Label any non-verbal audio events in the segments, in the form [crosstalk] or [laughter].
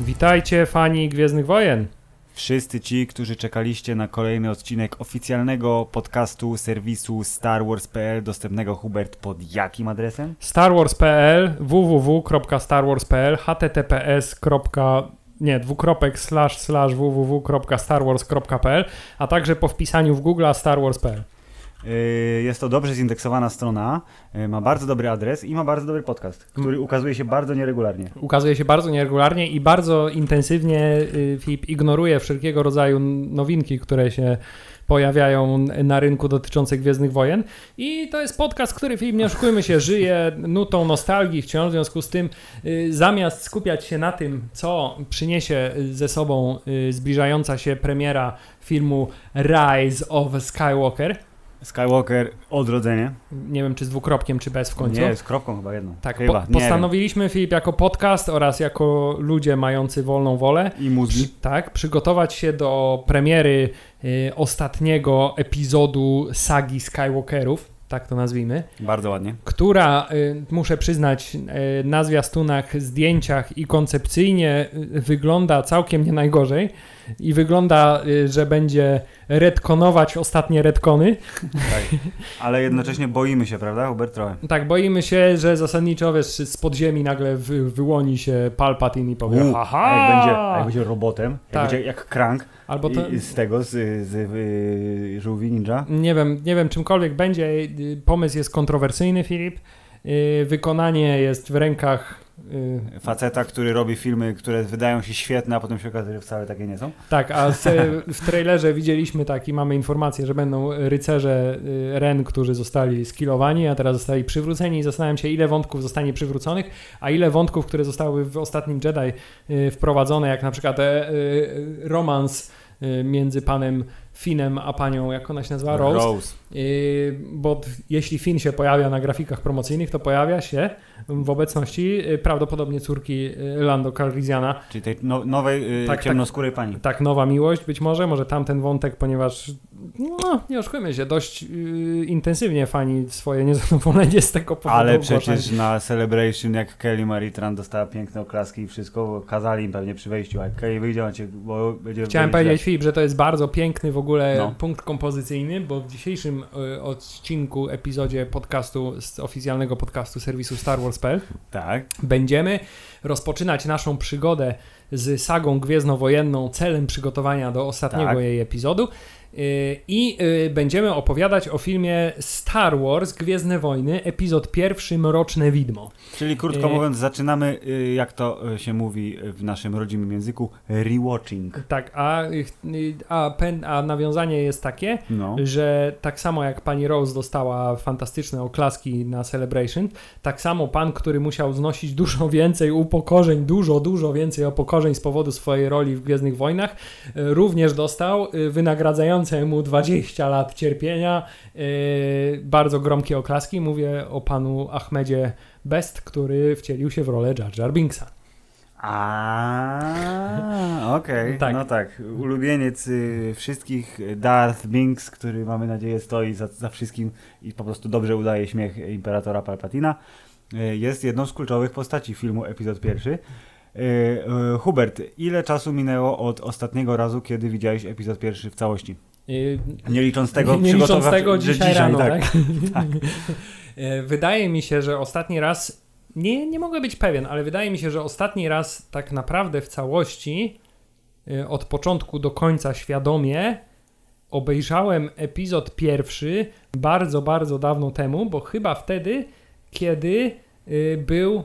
Witajcie fani Gwiezdnych Wojen. Wszyscy ci, którzy czekaliście na kolejny odcinek oficjalnego podcastu serwisu Star Wars.pl dostępnego Hubert pod jakim adresem? starwars.pl www.starwars.pl https. Nie, dwukropek slash slash www.starwars.pl a także po wpisaniu w Google starwars.pl Yy, Jest to dobrze zindeksowana strona, yy, ma bardzo dobry adres i ma bardzo dobry podcast, który ukazuje się bardzo nieregularnie. Ukazuje się bardzo nieregularnie i bardzo intensywnie y, Filip ignoruje wszelkiego rodzaju nowinki, które się pojawiają na rynku dotyczące Gwiezdnych Wojen. I to jest podcast, który Filip, nie oszukujmy się, żyje nutą nostalgii wciąż, w związku z tym y, zamiast skupiać się na tym, co przyniesie ze sobą y, zbliżająca się premiera filmu Rise of Skywalker, Skywalker Odrodzenie. nie wiem czy z dwukropkiem, czy bez w końcu. Nie, z kropką chyba jedną. Tak, chyba, po, postanowiliśmy, Filip, jako podcast oraz jako ludzie mający wolną wolę, wiem. I mózgi. tak, przygotować się do premiery y, ostatniego epizodu sagi Skywalkerów, tak to nazwijmy, Bardzo ładnie. która, y, muszę przyznać, y, na zwiastunach, zdjęciach i koncepcyjnie y, wygląda całkiem nie najgorzej i wygląda, y, że będzie retkonować ostatnie retkony. Tak. Ale jednocześnie boimy się, prawda, Hubert, trochę. Tak, boimy się, że zasadniczo wiesz, z podziemi nagle wy, wyłoni się Palpatine i powie U, haha! A jak będzie, a jak będzie robotem, jak Tak. będzie jak Krang Albo to, z tego, z, z y, żółwi ninja. nie wiem, nie wiem czymkolwiek będzie, y, pomysł jest kontrowersyjny, Filip. Wykonanie jest w rękach Faceta, który robi filmy, które wydają się świetne, a potem się okazuje, że wcale takie nie są. Tak, a w trailerze widzieliśmy tak i mamy informację, że będą rycerze y, Ren, którzy zostali skillowani, a teraz zostali przywróceni i zastanawiam się, ile wątków zostanie przywróconych, a ile wątków, które zostały w ostatnim Jedi y, wprowadzone, jak na przykład e, y, romans y, między panem Finem a panią, jak ona się nazywa, Rose. Yy, bo jeśli Finn się pojawia na grafikach promocyjnych, to pojawia się w obecności yy, prawdopodobnie córki yy, Lando Calrissiana. Czyli tej no, nowej, y, Tak, tak. ciemnoskórej pani. Tak, nowa miłość być może, może tamten wątek, ponieważ no, nie oszukujmy się, dość yy, intensywnie fani swoje niezadowolenie [laughs] z tego powodu Ale przecież na Celebration, jak Kelly Maritran dostała piękne oklaski i wszystko, kazali im pewnie przy wejściu, a jak Kelly wyjdzie, on cię, bo będzie... Chciałem powiedzieć, Filip, że to jest bardzo piękny w ogóle No. punkt kompozycyjny, bo w dzisiejszym y, odcinku, epizodzie podcastu, z oficjalnego podcastu serwisu Star Wars.pl Tak, Będziemy rozpoczynać naszą przygodę z sagą gwiezdnowojenną celem przygotowania do ostatniego Tak. jej epizodu. Yy, I yy, będziemy opowiadać o filmie Star Wars Gwiezdne Wojny, epizod pierwszy Mroczne Widmo. czyli krótko Y- mówiąc, zaczynamy, y, jak to y, się mówi w naszym rodzimym języku, rewatching. Tak, a, a, pen, a nawiązanie jest takie, No, że tak samo jak pani Rose dostała fantastyczne oklaski na Celebration, tak samo pan, który musiał znosić dużo więcej upokorzeń, dużo, dużo więcej upokorzeń z powodu swojej roli w Gwiezdnych Wojnach, y, również dostał y, wynagradzające mu 20 lat cierpienia y, bardzo gromkie oklaski. Mówię o panu Ahmedzie Best, który wcielił się w rolę Jar Jar Binksa. a okej, Tak. no tak, ulubieniec y, wszystkich Darth Binks, który mamy nadzieję stoi za, za wszystkim i po prostu dobrze udaje śmiech Imperatora Palpatina, y, jest jedną z kluczowych postaci filmu epizod pierwszy. Y, y, Hubert, ile czasu minęło od ostatniego razu, kiedy widziałeś epizod pierwszy w całości? Nie licząc tego, [laughs] nie licząc tego że dzisiaj, rano, tak? tak. [laughs] E, Wydaje mi się, że ostatni raz, nie, nie mogę być pewien, ale wydaje mi się, że ostatni raz tak naprawdę w całości, e, od początku do końca świadomie, obejrzałem epizod pierwszy bardzo, bardzo dawno temu, bo chyba wtedy, kiedy y, był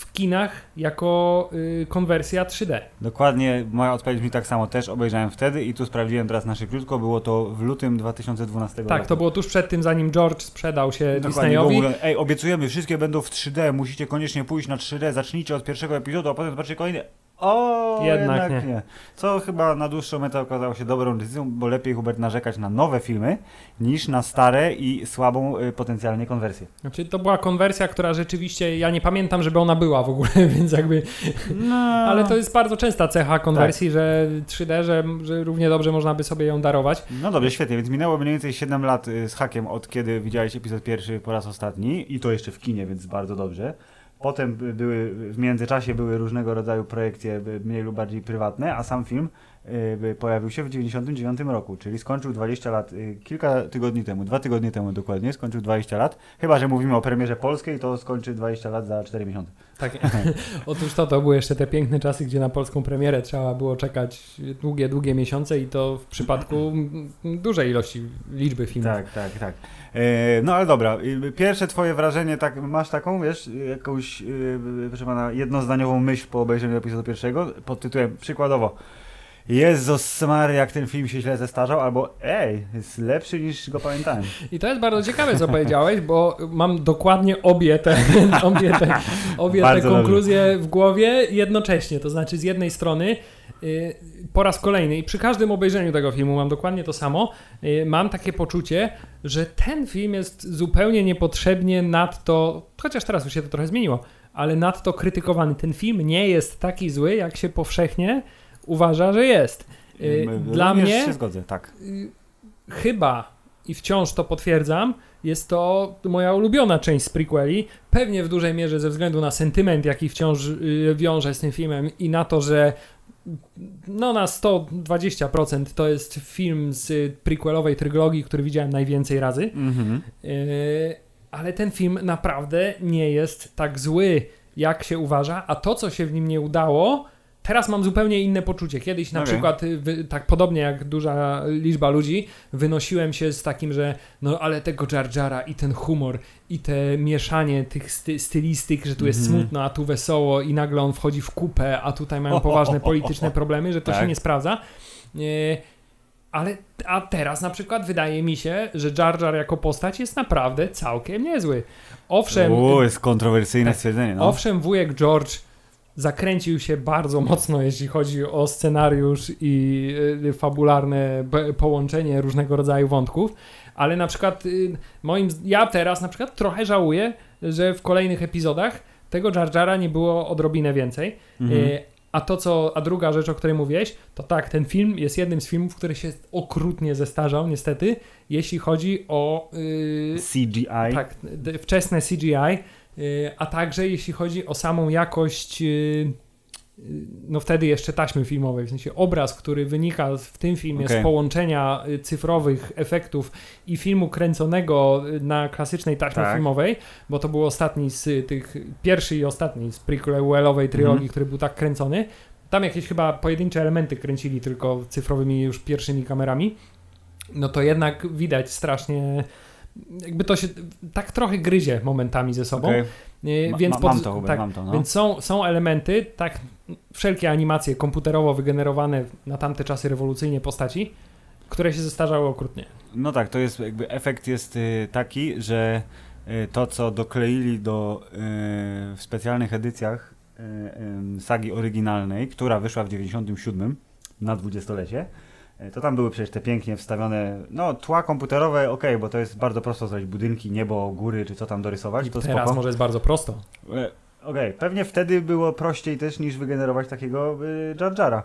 w kinach jako y, konwersja 3D. Dokładnie, moja odpowiedź mi tak samo też obejrzałem wtedy i tu sprawdziłem teraz na szybciutko, było to w lutym 2012 Tak, roku. to było tuż przed tym, zanim George sprzedał się Dokładnie, Disneyowi. ogóle, ej, obiecujemy, wszystkie będą w 3D, musicie koniecznie pójść na 3D, zacznijcie od pierwszego epizodu, a potem zobaczycie kolejny. O, Jednak jednak, nie. nie. Co chyba na dłuższą metę okazało się dobrą decyzją, bo lepiej Hubert narzekać na nowe filmy niż na stare i słabą y, potencjalnie konwersję. Znaczy, to była konwersja, która rzeczywiście, ja nie pamiętam, żeby ona była w ogóle, [laughs] więc jakby, No, ale to jest bardzo częsta cecha konwersji, Tak. że 3D, że, że równie dobrze można by sobie ją darować. No dobrze, świetnie, więc minęło mniej więcej 7 lat y, z hakiem od kiedy widziałeś epizod pierwszy po raz ostatni i to jeszcze w kinie, więc bardzo dobrze. Potem by- były, w międzyczasie były różnego rodzaju projekcje mniej lub bardziej prywatne, a sam film pojawił się w 99 roku, czyli skończył 20 lat y, kilka tygodni temu, dwa tygodnie temu dokładnie, skończył 20 lat. Chyba, że mówimy o premierze polskiej, to skończy 20 lat za 4 miesiące. Tak. [laughs] Otóż to, to były jeszcze te piękne czasy, gdzie na polską premierę trzeba było czekać długie, długie miesiące i to w przypadku dużej ilości liczby filmów. Tak, tak, tak. E, no ale dobra, y, pierwsze twoje wrażenie, tak, masz taką, wiesz, y, jakąś, proszę pana, jednozdaniową myśl po obejrzeniu epizodu pierwszego pod tytułem, przykładowo, Jezus Maria, jak ten film się źle zestarzał, albo ej, jest lepszy niż go pamiętałem. I to jest bardzo ciekawe, co powiedziałeś, bo mam dokładnie obie te, [laughs] obie te, obie te Bardzo dobrze. konkluzje w głowie jednocześnie. To znaczy, z jednej strony y, po raz kolejny i przy każdym obejrzeniu tego filmu mam dokładnie to samo, y, mam takie poczucie, że ten film jest zupełnie niepotrzebnie nadto, chociaż teraz już się to trochę zmieniło, ale nadto krytykowany. Ten film nie jest taki zły, jak się powszechnie uważa, że jest. Y, Dla również mnie się zgodzę, tak. y, chyba i wciąż to potwierdzam, jest to moja ulubiona część z prequeli. Pewnie w dużej mierze ze względu na sentyment, jaki wciąż y, wiąże z tym filmem i na to, że no na 120% to jest film z prequelowej trylogii, który widziałem najwięcej razy. Mhm. Ale ten film naprawdę nie jest tak zły, jak się uważa, a to, co się w nim nie udało, teraz mam zupełnie inne poczucie. Kiedyś na Okej. przykład, y, wy, tak podobnie jak duża liczba ludzi, wynosiłem się z takim, że no ale tego Jar Jara i ten humor i te mieszanie tych sty, stylistyk, że tu jest Mhm. smutno, a tu wesoło i nagle on wchodzi w kupę, a tutaj mają [laughs] poważne polityczne problemy, że to się Tak. nie sprawdza. Yy, ale a teraz na przykład wydaje mi się, że Jar Jar jako postać jest naprawdę całkiem niezły. Owszem, O, jest kontrowersyjne tak. stwierdzenie, no. owszem wujek George zakręcił się bardzo mocno, jeśli chodzi o scenariusz i y, fabularne b- połączenie różnego rodzaju wątków, ale na przykład y, moim, ja teraz na przykład trochę żałuję, że w kolejnych epizodach tego Jar Jara nie było odrobinę więcej. Mhm. Y, A to, co, a druga rzecz, o której mówiłeś, to tak, ten film jest jednym z filmów, który się okrutnie zestarzał, niestety, jeśli chodzi o y, CGI. tak, wczesne CGI, y, a także jeśli chodzi o samą jakość, y, no wtedy jeszcze taśmy filmowej, w sensie obraz, który wynika w tym filmie Okej. z połączenia y, cyfrowych efektów i filmu kręconego y, na klasycznej taśmie Tak. filmowej, bo to był ostatni z tych, pierwszy i ostatni z prequelowej trylogii, Mhm. który był tak kręcony. Tam jakieś chyba pojedyncze elementy kręcili tylko cyfrowymi już pierwszymi kamerami. No to jednak widać strasznie jakby to się tak trochę gryzie momentami ze sobą. Y, Ma- Więc, ma- pod- mam to, Hubert, tak, mam to, no. więc są, są elementy, tak, wszelkie animacje komputerowo wygenerowane na tamte czasy rewolucyjnie postaci, które się zestarzały okrutnie. No tak, to jest jakby efekt jest y, taki, że y, to co dokleili do y, w specjalnych edycjach sagi oryginalnej, która wyszła w 97 na dwudziestolecie, to tam były przecież te pięknie wstawione, no tła komputerowe, okej, bo to jest bardzo prosto zrobić budynki, niebo, góry, czy co tam dorysować, to Teraz spoko. może jest bardzo prosto. E, Okej, pewnie wtedy było prościej też niż wygenerować takiego y, Jar Jara.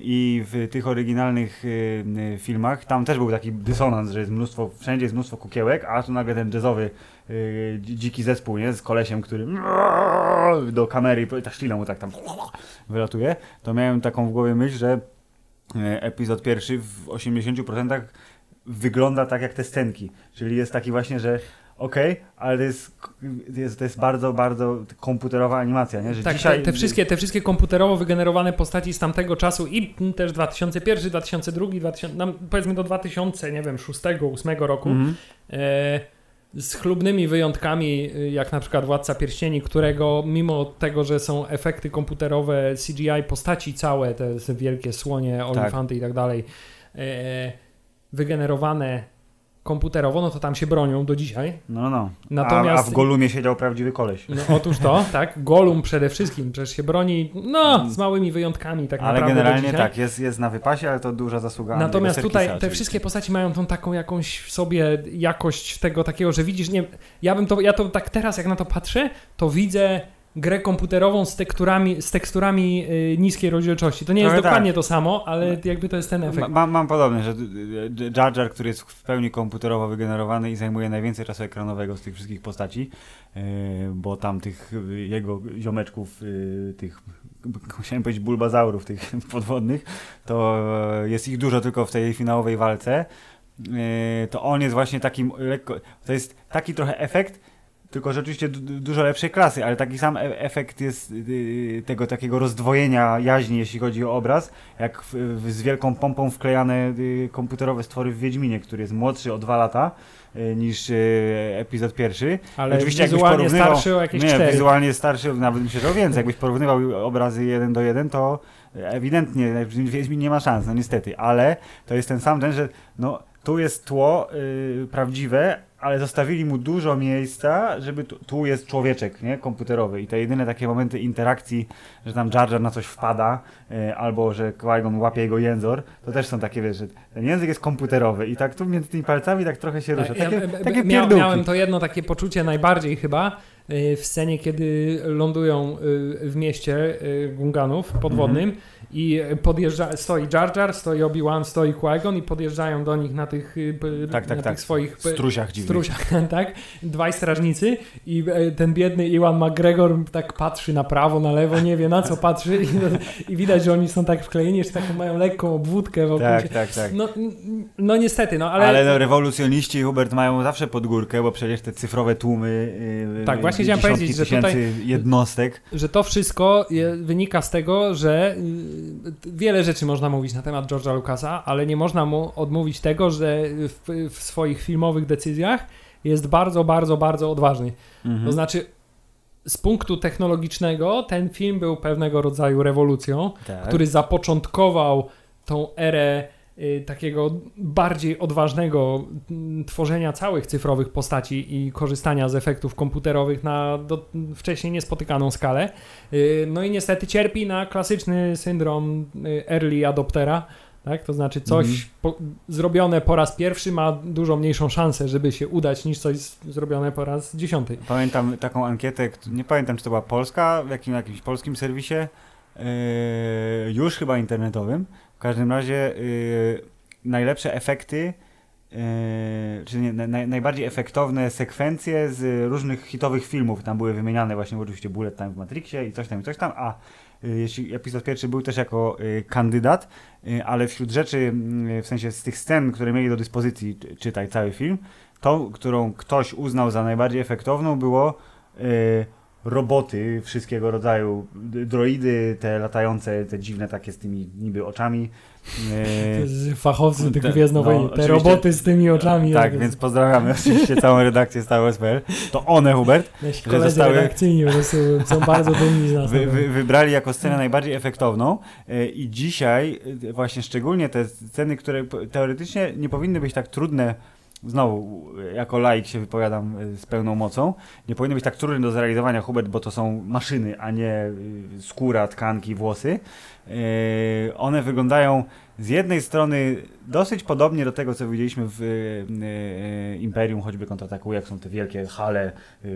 I w tych oryginalnych filmach tam też był taki dysonans, że jest mnóstwo, wszędzie jest mnóstwo kukiełek, a tu nagle ten jazzowy dzi- dziki zespół, nie? Z kolesiem, który do kamery ta ślina mu tak tam [laughs] wylatuje. To miałem taką w głowie myśl, że epizod pierwszy w 80% wygląda tak jak te scenki. Czyli jest taki właśnie, że okej, ale to jest, jest, to jest bardzo, bardzo komputerowa animacja, nie? Że Tak, dzisiaj... te, te, wszystkie, te wszystkie komputerowo wygenerowane postaci z tamtego czasu i mm, też 2001, 2002, 2000, nam, powiedzmy do 2000, nie wiem, 6, 8 roku, Mhm. e, z chlubnymi wyjątkami, y, jak na przykład Władca Pierścieni, którego mimo tego, że są efekty komputerowe, CGI, postaci całe, te wielkie słonie, olifanty i tak dalej, e, wygenerowane komputerowo, no to tam się bronią do dzisiaj. No, no. Natomiast... A, a w Golumie siedział prawdziwy koleś. No otóż to, [laughs] tak. Golum przede wszystkim przecież się broni, no, z małymi wyjątkami tak ale naprawdę generalnie do dzisiaj. tak, jest, jest na wypasie, ale to duża zasługa Natomiast tutaj te wszystkie postaci mają tą taką jakąś w sobie jakość tego takiego, że widzisz, nie ja bym to, ja to tak teraz jak na to patrzę, to widzę grę komputerową z teksturami, z teksturami y, niskiej rozdzielczości. To nie jest dokładnie tak. to samo, ale jakby to jest ten efekt. Ma, mam, mam podobne, że y, Jar Jar, który jest w pełni komputerowo wygenerowany i zajmuje najwięcej czasu ekranowego z tych wszystkich postaci, bo tam tych y, jego ziomeczków, y, tych [laughs] chciałem powiedzieć bulbazaurów, tych [laughs] podwodnych, to jest ich dużo tylko w tej finałowej walce. To on jest właśnie takim lekko, to jest taki trochę efekt, tylko rzeczywiście du- du- dużo lepszej klasy, ale taki sam e- efekt jest yy, tego takiego rozdwojenia jaźni, jeśli chodzi o obraz, jak w, w, z wielką pompą wklejane yy, komputerowe stwory w Wiedźminie, który jest młodszy o dwa lata yy, niż yy, epizod pierwszy. Ale Oczywiście jakbyś wizualnie porównywał- starszy o jakieś Nie, cztery. wizualnie starszy, nawet myślę, że o więcej. Jakbyś porównywał obrazy jeden do jeden, to ewidentnie Wiedźmin nie ma szans, no niestety, ale to jest ten sam ten, że no, tu jest tło yy, prawdziwe, ale zostawili mu dużo miejsca, żeby tu, tu jest człowieczek, nie, komputerowy i te jedyne takie momenty interakcji, że tam Jar Jar na coś wpada, yy, albo że Qui-Gon łapie jego jęzor, to też są takie, wiesz, że ten język jest komputerowy i tak tu między tymi palcami tak trochę się rusza. Ja- Takie, ja- takie mia- pierdółki. miałem to jedno takie poczucie najbardziej chyba y, w scenie, kiedy lądują y, w mieście y, Gunganów podwodnym Mhm. I podjeżdża, stoi Jar Jar, stoi Obi-Wan, stoi Qui-Gon i podjeżdżają do nich na tych, y, Tak, tak, na tak. tych swoich p- Strusiach dziwnych. strusiach, [laughs] tak? Dwaj strażnicy i e, ten biedny Iwan McGregor tak patrzy na prawo, na lewo, nie wie na co patrzy i, i widać, że oni są tak wklejeni, jeszcze taką mają lekką obwódkę wokół Tak, się. tak, tak. No, no niestety, no ale... Ale, no, rewolucjoniści, Hubert, mają zawsze pod górkę, bo przecież te cyfrowe tłumy. Yy, Tak, właśnie chciałem dziesiątki powiedzieć, że tysięcy jednostek. że to wszystko je, wynika z tego, że y, wiele rzeczy można mówić na temat George'a Lucasa, ale nie można mu odmówić tego, że w, w swoich filmowych decyzjach jest bardzo, bardzo, bardzo odważny. Mhm. To znaczy, z punktu technologicznego ten film był pewnego rodzaju rewolucją, tak. który zapoczątkował tą erę takiego bardziej odważnego mm, tworzenia całych cyfrowych postaci i korzystania z efektów komputerowych na do, wcześniej niespotykaną skalę. Y, no i niestety cierpi na klasyczny syndrom y, early adoptera. Tak? To znaczy coś Mhm. po, zrobione po raz pierwszy ma dużo mniejszą szansę, żeby się udać niż coś zrobione po raz dziesiąty. Pamiętam taką ankietę, nie pamiętam czy to była polska, w jakim, jakimś polskim serwisie, yy, już chyba internetowym. Każdym razie yy, najlepsze efekty, yy, czy nie, naj, najbardziej efektowne sekwencje z różnych hitowych filmów. Tam były wymieniane właśnie oczywiście Bullet Time w Matrixie i coś tam i coś tam, a y, jeśli epizod pierwszy był też jako y, kandydat, y, ale wśród rzeczy, w sensie z tych scen, które mieli do dyspozycji, czy- czytaj cały film, tą, którą ktoś uznał za najbardziej efektowną, było roboty wszystkiego rodzaju, droidy, te latające, te dziwne takie z tymi niby oczami. [laughs] y, Fachowcy tych Gwiezdnowej, no, te roboty z tymi oczami. tak, więc pozdrawiamy [laughs] oczywiście całą redakcję Star Wars.pl. To one, Hubert, Nasi że zostały- redakcyjni są bardzo dumni z nas. wy, wy, wybrali jako scenę najbardziej efektowną y, i dzisiaj y, właśnie szczególnie te sceny, które teoretycznie nie powinny być tak trudne, znowu jako laik się wypowiadam y, z pełną mocą, nie powinny być tak trudne do zrealizowania Hubert, bo to są maszyny, a nie y, skóra, tkanki, włosy. Y, One wyglądają z jednej strony dosyć podobnie do tego, co widzieliśmy w Imperium, choćby kontratakuje, jak są te wielkie hale,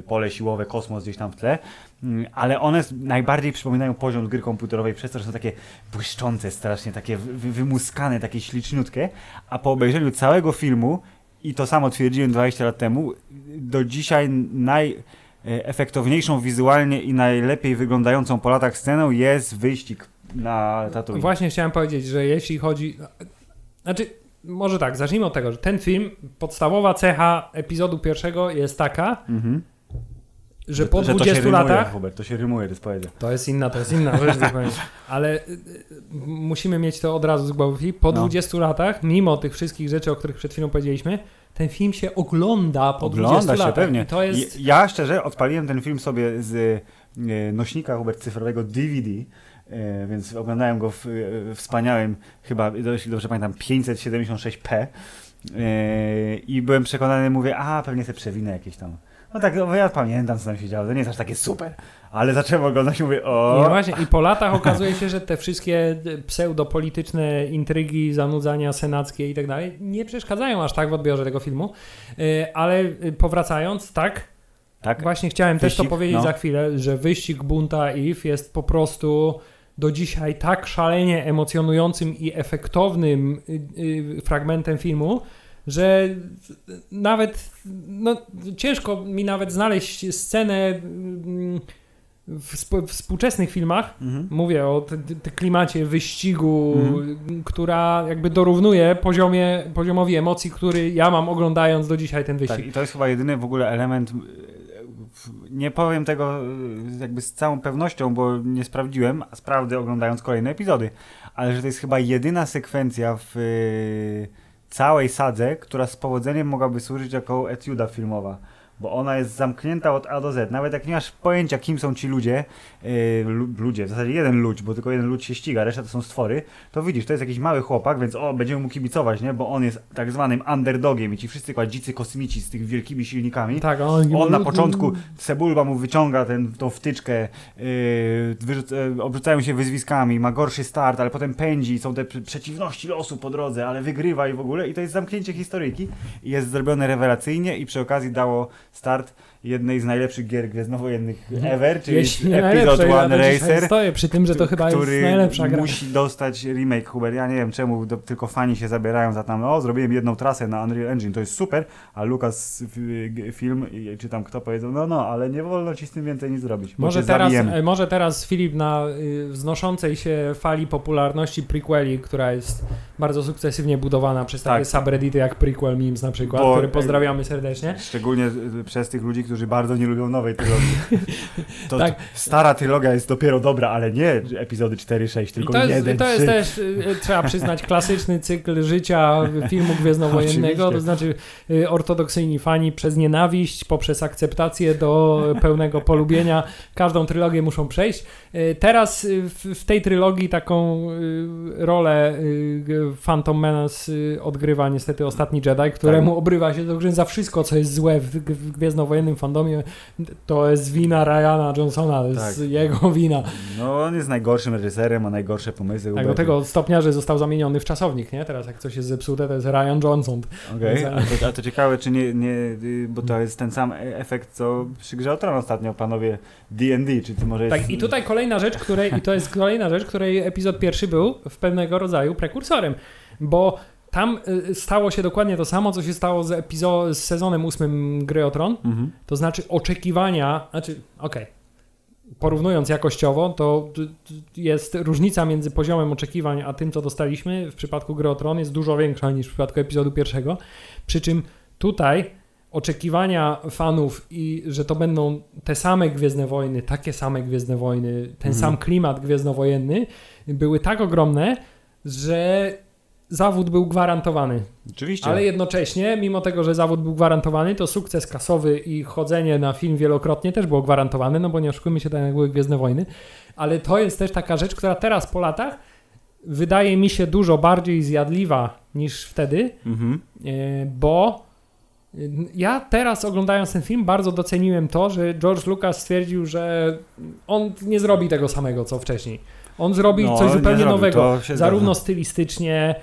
pole siłowe, kosmos gdzieś tam w tle, Mm, ale one najbardziej przypominają poziom gry komputerowej, przez to, że są takie błyszczące strasznie, takie wy, wymuskane, takie śliczniutkie, a po obejrzeniu całego filmu, i to samo twierdziłem 20 lat temu, do dzisiaj najefektowniejszą wizualnie i najlepiej wyglądającą po latach sceną jest wyścig na Tatooine. Właśnie chciałem powiedzieć, że jeśli chodzi. Znaczy, może tak, zacznijmy od tego, że ten film, podstawowa cecha epizodu pierwszego jest taka, Mhm. Że po się 20 rymuje, latach. Hubert, to się rymuje, to jest poezja. To jest inna, to jest inna rzecz. Ale y, y, musimy mieć to od razu z głowy. Po No. 20 latach, mimo tych wszystkich rzeczy, o których przed chwilą powiedzieliśmy, ten film się ogląda po 20 Ogląda się latach. pewnie. I to jest. Ja szczerze odpaliłem ten film sobie z e, nośnika Hubert cyfrowego DVD, więc oglądałem go w wspaniałym, chyba, jeśli dobrze pamiętam, 576p. Yy, I byłem przekonany, mówię, a pewnie sobie przewinę jakieś tam. No tak, no, ja pamiętam co tam się działo, to nie jest aż takie super. Ale zacząłem oglądać i mówię, o... I właśnie, i po latach okazuje się, że te wszystkie pseudopolityczne intrygi, zanudzania senackie i tak dalej nie przeszkadzają aż tak w odbiorze tego filmu. Yy, ale powracając, tak, Tak? Właśnie chciałem też to Wyścig, powiedzieć no. za chwilę, że wyścig Bunta If jest po prostu do dzisiaj tak szalenie emocjonującym i efektownym y, y, fragmentem filmu, że nawet no, ciężko mi nawet znaleźć scenę mm, w sp- współczesnych filmach, Mhm. mówię o klimacie wyścigu, Mhm. która jakby dorównuje poziomie, poziomowi emocji, który ja mam oglądając do dzisiaj ten wyścig. Tak, i to jest chyba jedyny w ogóle element. Nie powiem tego e, jakby z całą pewnością, bo nie sprawdziłem, a sprawdzę oglądając kolejne epizody, ale że to jest chyba jedyna sekwencja w e, całej sadze, która z powodzeniem mogłaby służyć jako etiuda filmowa. Bo ona jest zamknięta od A do Z. Nawet jak nie masz pojęcia, kim są ci ludzie, lu- ludzie, w zasadzie jeden ludź, bo tylko jeden ludź się ściga, reszta to są stwory, to widzisz, to jest jakiś mały chłopak, więc o, będziemy mu kibicować, nie? Bo on jest tak zwanym underdogiem i ci wszyscy kładzicy kosmici z tych wielkimi silnikami. Tak, on, On na początku, Sebulba mu wyciąga ten, tą wtyczkę, yy, yy, obrzucają się wyzwiskami, ma gorszy start, ale potem pędzi, są te pr- przeciwności losu po drodze, ale wygrywa i w ogóle. I to jest zamknięcie historyjki i jest zrobione rewelacyjnie i przy okazji dało start jednej z najlepszych gier gwiezdnowojennych ever, czyli Mhm. Jeśli Episode ja One dzisiaj Racer. stoję przy tym, że to chyba jest który najlepsza gra. musi dostać remake, Hubert. Ja nie wiem czemu, do, tylko fani się zabierają za tam, o, zrobiłem jedną trasę na Unreal Engine, to jest super, a Lucas film, czy tam kto powiedział, no, no, ale nie wolno ci z tym więcej nic zrobić, Może teraz, zabijemy. e, może teraz Filip na y, wznoszącej się fali popularności prequeli, która jest bardzo sukcesywnie budowana przez takie Tak. subreddity jak Prequel Memes na przykład, Bo- które pozdrawiamy serdecznie. Szczególnie y, przez tych ludzi, którzy bardzo nie lubią nowej trylogii. [laughs] To, Tak. stara trylogia jest dopiero dobra, ale nie epizody 4, 6, I tylko to jest, 1, to jest 3. też, y, trzeba przyznać, klasyczny cykl życia filmu gwiezdnowojennego, to znaczy y, ortodoksyjni fani przez nienawiść, poprzez akceptację do pełnego polubienia każdą trylogię muszą przejść. Y, Teraz y, w, tej trylogii taką y, rolę y, Phantom Menace y, odgrywa niestety ostatni Jedi, któremu Tak. obrywa się do za wszystko, co jest złe w, w gwiezdnowojennym fandomie. To jest wina Ryana Johnsona, to jest Tak. jego wina. No, on jest najgorszym reżyserem, ma najgorsze pomysły. Tak, do tego stopnia, że został zamieniony w czasownik, nie? Teraz jak coś jest zepsute, to jest Ryan Johnson. Okej, a, to, a to ciekawe, czy nie, nie, bo to jest ten sam e- efekt, co przy grze Tron ostatnio, panowie D&D, czy ty może jest... Tak, i tutaj kolejna rzecz, której, i to jest kolejna rzecz, której epizod pierwszy był w pewnego rodzaju prekursorem, bo tam y, stało się dokładnie to samo, co się stało z, epizo- z sezonem ósmym Gry o Tron, Mhm. to znaczy oczekiwania, znaczy, okej, porównując jakościowo, to jest różnica między poziomem oczekiwań a tym, co dostaliśmy w przypadku Gry Tron jest dużo większa niż w przypadku epizodu pierwszego, przy czym tutaj oczekiwania fanów i że to będą te same Gwiezdne Wojny, takie same Gwiezdne Wojny, ten Mhm. sam klimat gwiezdnowojenny były tak ogromne, że zawód był gwarantowany. Oczywiście. Ale jednocześnie, mimo tego, że zawód był gwarantowany, to sukces kasowy i chodzenie na film wielokrotnie też było gwarantowane, no bo nie oszukujmy się, tak jak były Gwiezdne Wojny. Ale to jest też taka rzecz, która teraz po latach wydaje mi się dużo bardziej zjadliwa niż wtedy, Mhm. e, bo e, ja teraz oglądając ten film bardzo doceniłem to, że George Lucas stwierdził, że on nie zrobi tego samego co wcześniej. On zrobi No, coś nie zupełnie nowego. Zarówno stylistycznie,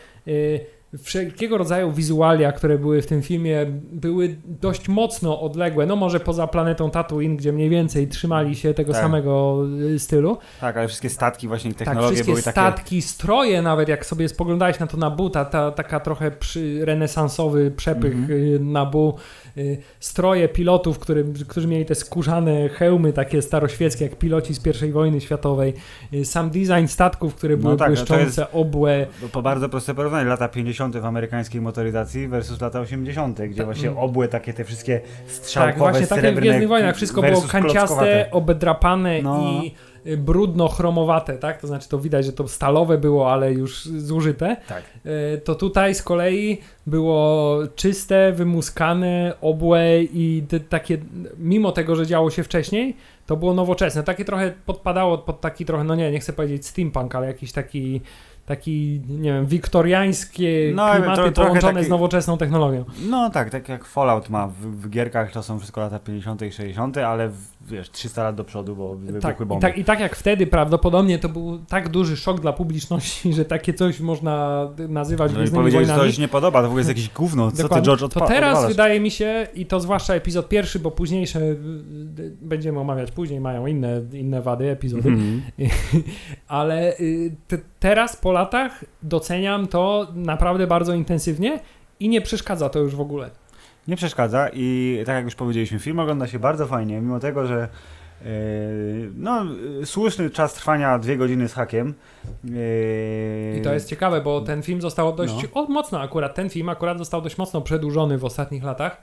wszelkiego rodzaju wizualia, które były w tym filmie, były dość mocno odległe. No może poza planetą Tatooine, gdzie mniej więcej trzymali się tego Tak. samego y, stylu. Tak, ale wszystkie statki właśnie Tak, technologie wszystkie były takie... statki, stroje nawet, jak sobie spoglądałeś na to Nabu, ta, ta taka trochę przy, renesansowy przepych Mhm. y, Nabu, y, stroje pilotów, który, którzy mieli te skórzane hełmy takie staroświeckie, jak piloci z I wojny światowej, y, sam design statków, które No były tak, no to błyszczące, obłe, Bo Po bardzo proste porównanie, lata 50. w amerykańskiej motoryzacji versus lata 80., gdzie właśnie obłe takie te wszystkie strzałkowe, Tak, właśnie takie w Gwiezdnych Wojnach wszystko było kanciaste, obedrapane No. i y, brudno-chromowate, tak? To znaczy to widać, że to stalowe było, ale już zużyte. Tak. Y, To tutaj z kolei było czyste, wymuskane, obłe i takie, mimo tego, że działo się wcześniej, to było nowoczesne. Takie trochę podpadało pod taki trochę, no nie, nie chcę powiedzieć steampunk, ale jakiś taki taki, nie wiem, wiktoriańskie No, klimaty trochę połączone taki- z nowoczesną technologią. No tak, tak jak Fallout ma w, w gierkach, to są wszystko lata 50. i 60., ale w, wiesz, 300 lat do przodu, bo wybuchły Tak, i, bomby. tak, I tak jak wtedy prawdopodobnie to był tak duży szok dla publiczności, że takie coś można nazywać No i powiedzieli, że to się nie podoba, to w ogóle jest jakieś gówno, co ty Dokładnie. George To odpa- teraz odwalasz? wydaje mi się, i to zwłaszcza epizod pierwszy, bo późniejsze y, y, będziemy omawiać później, mają inne, inne wady epizody, Mhm. [laughs] ale y, te, teraz po latach doceniam to naprawdę bardzo intensywnie i nie przeszkadza to już w ogóle. Nie przeszkadza i tak jak już powiedzieliśmy, film ogląda się bardzo fajnie, mimo tego, że e, no, słuszny czas trwania dwie godziny z hakiem. E, I to jest ciekawe, bo ten film został dość No. o, mocno akurat, ten film akurat został dość mocno przedłużony w ostatnich latach,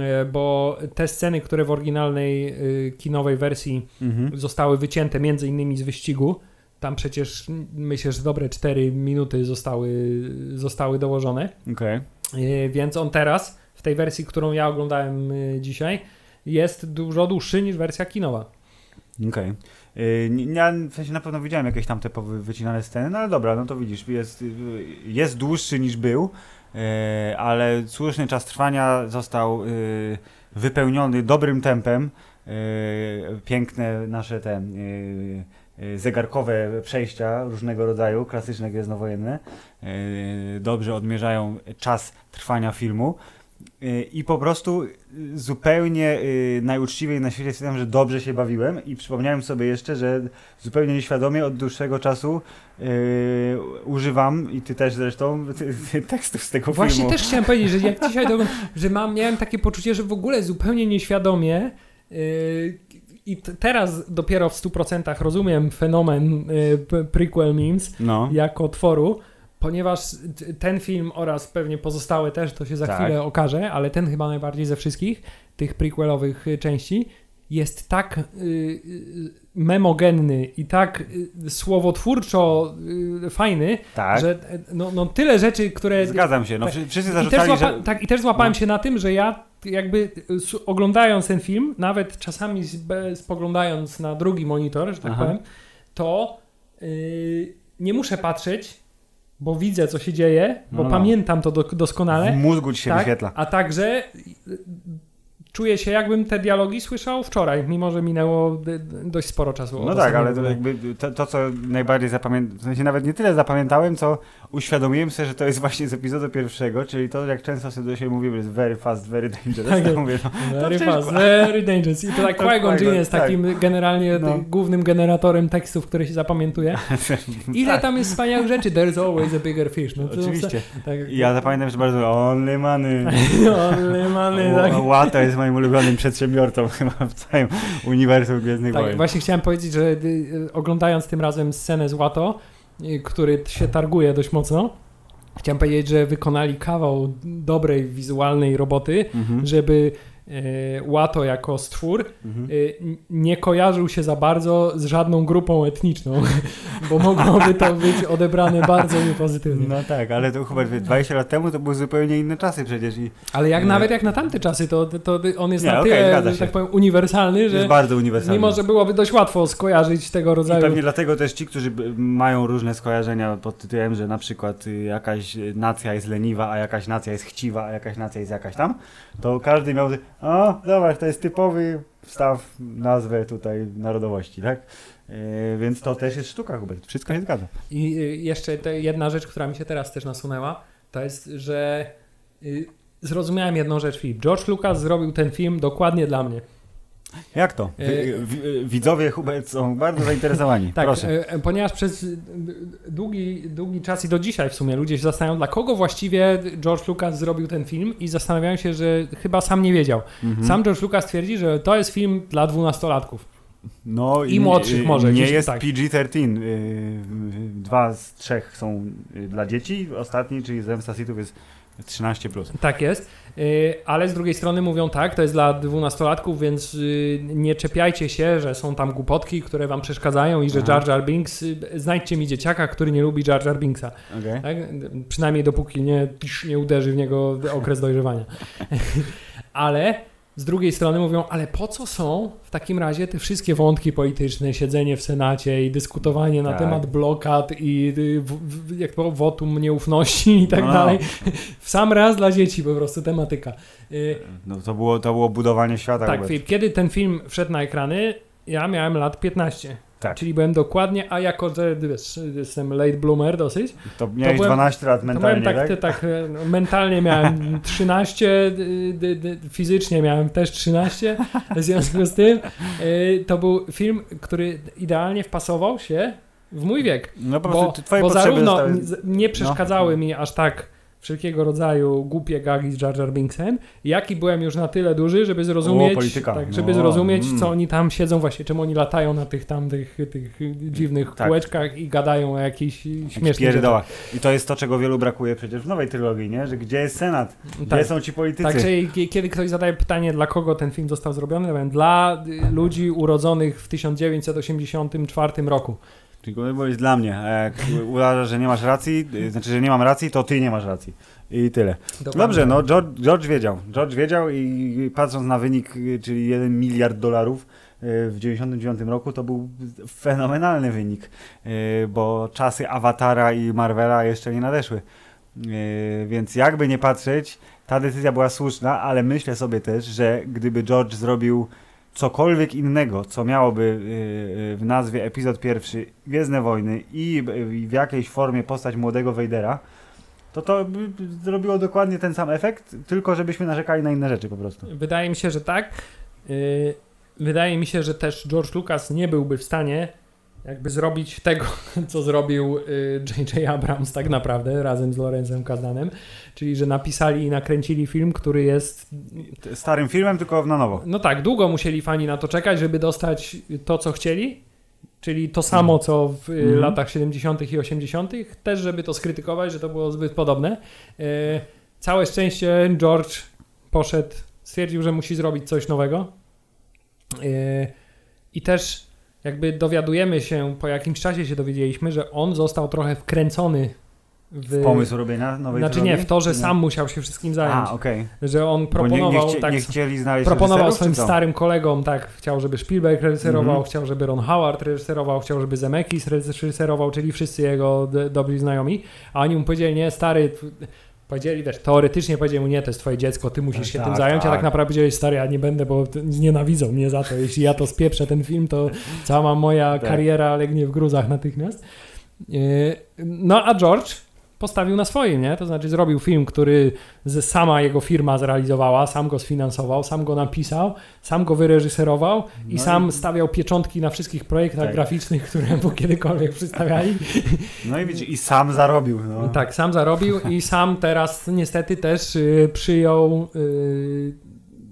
e, bo te sceny, które w oryginalnej kinowej wersji Mhm. zostały wycięte między innymi z wyścigu, tam przecież myślę, że dobre 4 minuty zostały, zostały dołożone, Okej. Y, więc on teraz w tej wersji, którą ja oglądałem y, dzisiaj, jest dużo dłuższy niż wersja kinowa. Okej. Y, nie- Ja w sensie na pewno widziałem jakieś tam te wycinane sceny, no ale dobra, no to widzisz, jest, jest dłuższy niż był, ale słuszny czas trwania został wypełniony dobrym tempem. Piękne nasze te zegarkowe przejścia różnego rodzaju, klasyczne gwiezdnowojenne, y, dobrze odmierzają czas trwania filmu. Y, I po prostu y, zupełnie y, najuczciwiej na świecie stwierdzam, że dobrze się bawiłem i przypomniałem sobie jeszcze, że zupełnie nieświadomie od dłuższego czasu y, używam, i ty też zresztą, tekstów z tego Właśnie filmu. też chciałem powiedzieć, że jak dzisiaj to, że mam, miałem takie poczucie, że w ogóle zupełnie nieświadomie yy, i teraz dopiero w 100% rozumiem fenomen p- prequel memes No, jako tworu, ponieważ ten film oraz pewnie pozostałe też, to się za Tak. chwilę okaże, ale ten chyba najbardziej ze wszystkich tych prequelowych y, części jest tak y, y, memogenny i tak y, słowotwórczo y, fajny, tak, że no, no tyle rzeczy, które zgadzam się. No, tak. wszy- wszyscy i też, zarzucali, złapa, że... tak, I też złapałem No. się na tym, że ja jakby oglądając ten film, nawet czasami spoglądając na drugi monitor, że tak Aha. powiem, to y, nie muszę patrzeć, bo widzę, co się dzieje, bo No, no. pamiętam to do, W doskonale. mózgu ci się tak, wyświetla. a także czuję się, jakbym te dialogi słyszał wczoraj, mimo że minęło dość sporo czasu. No tak, ale to jakby to, to co najbardziej zapamiętałem, w sensie nawet nie tyle zapamiętałem, co uświadomiłem sobie, że to jest właśnie z epizodu pierwszego, czyli to jak często sobie do siebie mówimy, jest very fast, very dangerous. Tak to mówię, no, Very fast, very dangerous. I to tak To Qui-Gon Jinn jest tak. takim generalnie No. głównym generatorem tekstów, które się zapamiętuje. [laughs] Ile Tak. tam jest wspaniałych rzeczy? There's always a bigger fish. No, to Oczywiście. Tak, I ja zapamiętam, że bardzo only money. [laughs] Only money, tak. Jest moim ulubionym przedsiębiorcą [laughs] chyba w całym uniwersum Gwiezdnych Tak, Wojen. właśnie chciałem powiedzieć, że y, y, oglądając tym razem scenę z Łato, y, który się targuje dość mocno, chciałem powiedzieć, że wykonali kawał dobrej wizualnej roboty, Mhm. żeby Łato jako stwór Mhm. n- nie kojarzył się za bardzo z żadną grupą etniczną, [laughs] bo mogłoby to być odebrane bardzo niepozytywnie. No tak, ale to wie, 20 lat temu to były zupełnie inne czasy przecież i Ale jak Nie. nawet jak na tamte czasy, to, to on jest Nie, na tyle, się. tak powiem, uniwersalny, że jest bardzo uniwersalny. mimo, że byłoby dość łatwo skojarzyć tego I rodzaju... pewnie dlatego też ci, którzy mają różne skojarzenia pod tytułem, że na przykład y, jakaś nacja jest leniwa, a jakaś nacja jest chciwa, a jakaś nacja jest jakaś tam, to każdy miał, o zobacz, to jest typowy wstaw nazwę tutaj narodowości, tak? Yy, więc to też jest sztuka, Hubert, wszystko się zgadza. I y, jeszcze jedna rzecz, która mi się teraz też nasunęła, to jest, że y, zrozumiałem jedną rzecz, Filip. George Lucas zrobił ten film dokładnie dla mnie. Jak to? E, wi- widzowie Hubert są bardzo zainteresowani, Tak, proszę. e, ponieważ przez y, długi, długi czas i do dzisiaj w sumie ludzie się zastanawiają, dla kogo właściwie George Lucas zrobił ten film i zastanawiają się, że chyba sam nie wiedział. Mhm. Sam George Lucas twierdzi, że to jest film dla dwunastolatków. No i młodszych y, może, Nie jest tak. PG-13. y, Dwa z trzech są y, dla dzieci, ostatni, czyli Zemsta Sithów jest 13+. Plus. Tak jest, y, ale z drugiej strony mówią tak, to jest dla dwunastolatków, więc y, nie czepiajcie się, że są tam głupotki, które wam przeszkadzają i że Aha. Jar Jar Binks, y, znajdźcie mi dzieciaka, który nie lubi Jar Jar Binksa. Okay. Tak? Przynajmniej dopóki nie, nie uderzy w niego okres dojrzewania. [laughs] Ale z drugiej strony mówią, ale po co są w takim razie te wszystkie wątki polityczne, siedzenie w Senacie i dyskutowanie na Tak. temat blokad i y, w, w, jak to wotum nieufności i tak No. dalej. W sam raz dla dzieci po prostu tematyka. Y, No, to, było, to było budowanie świata. tak. Filip, kiedy ten film wszedł na ekrany, ja miałem lat 15. Tak. Czyli byłem dokładnie, a jako, że wiesz, jestem late bloomer dosyć, To miałeś byłem- 12 lat to mentalnie, tak, tak? te, tak no, mentalnie miałem 13, y, dy, dy, fizycznie miałem też 13, w związku z tym y, to był film, który idealnie wpasował się w mój wiek, No po bo, prostu twoje bo zarówno zostały... nie przeszkadzały No. mi aż tak wszelkiego rodzaju głupie gagi z Jar Jar Binksem, jak i byłem już na tyle duży, żeby zrozumieć, O, polityka. tak, żeby No, zrozumieć, mm. co oni tam siedzą właśnie, czemu oni latają na tych tam tych, dziwnych Tak. kółeczkach i gadają o jakichś śmiesznych. I to jest to, czego wielu brakuje przecież w nowej trylogii, nie? Że gdzie jest Senat? Gdzie Tak. są ci politycy? Tak, czyli kiedy ktoś zadaje pytanie, dla kogo ten film został zrobiony, dla y, ludzi urodzonych w 1984 roku. To jest dla mnie. A jak uważasz, że nie masz racji, znaczy, że nie mam racji, to ty nie masz racji. I tyle. Dobrze, no George, George wiedział. George wiedział i patrząc na wynik, czyli 1 miliard dolarów y, w 99 roku, to był fenomenalny wynik, y, bo czasy Awatara i Marvela jeszcze nie nadeszły. Y, Więc jakby nie patrzeć, ta decyzja była słuszna, ale myślę sobie też, że gdyby George zrobił cokolwiek innego, co miałoby y, y, w nazwie epizod pierwszy Gwiezdne Wojny i i w jakiejś formie postać młodego Vadera, to to by zrobiło dokładnie ten sam efekt, tylko żebyśmy narzekali na inne rzeczy po prostu. Wydaje mi się, że tak. Y, Wydaje mi się, że też George Lucas nie byłby w stanie jakby zrobić tego, [laughs] co zrobił y, J.J. Abrams tak naprawdę razem z Lorenzem Kazanem, czyli że napisali i nakręcili film, który jest Starym filmem, tylko na nowo. No tak, długo musieli fani na to czekać, żeby dostać to, co chcieli. Czyli to samo, co w y, Mhm. latach 70. i 80., też, żeby to skrytykować, że to było zbyt podobne. E, całe szczęście George poszedł, stwierdził, że musi zrobić coś nowego. I też jakby dowiadujemy się, po jakimś czasie się dowiedzieliśmy, że on został trochę wkręcony w, Pomysł robienia nowej Znaczy nie, w to, że Nie. sam musiał się wszystkim zająć. A, okej. Że on Bo nie, proponował nie, chcie, tak nie chcieli znaleźć proponował reżyserów, swoim starym kolegom, tak, chciał, żeby Spielberg reżyserował, Mhm. chciał, żeby Ron Howard reżyserował, chciał, żeby Zemeckis reżyserował, czyli wszyscy jego dobrzy znajomi, a oni mu powiedzieli, nie, stary, powiedzieli też, teoretycznie powiedzieli mu, nie, to jest twoje dziecko, ty musisz Tak, się tak, tym zająć, a tak. tak naprawdę powiedzieli, stary, ja nie będę, bo znienawidzą mnie za to, jeśli ja to spieprzę ten film, to cała moja Tak. kariera legnie w gruzach natychmiast. Yy, No, a George postawił na swoim, nie? To znaczy zrobił film, który sama jego firma zrealizowała, sam go sfinansował, sam go napisał, sam go wyreżyserował i No sam i- stawiał pieczątki na wszystkich projektach Tak. graficznych, które mu kiedykolwiek przedstawiali. No i widzisz, i sam zarobił. No. Tak, sam zarobił i sam teraz niestety też y, przyjął y,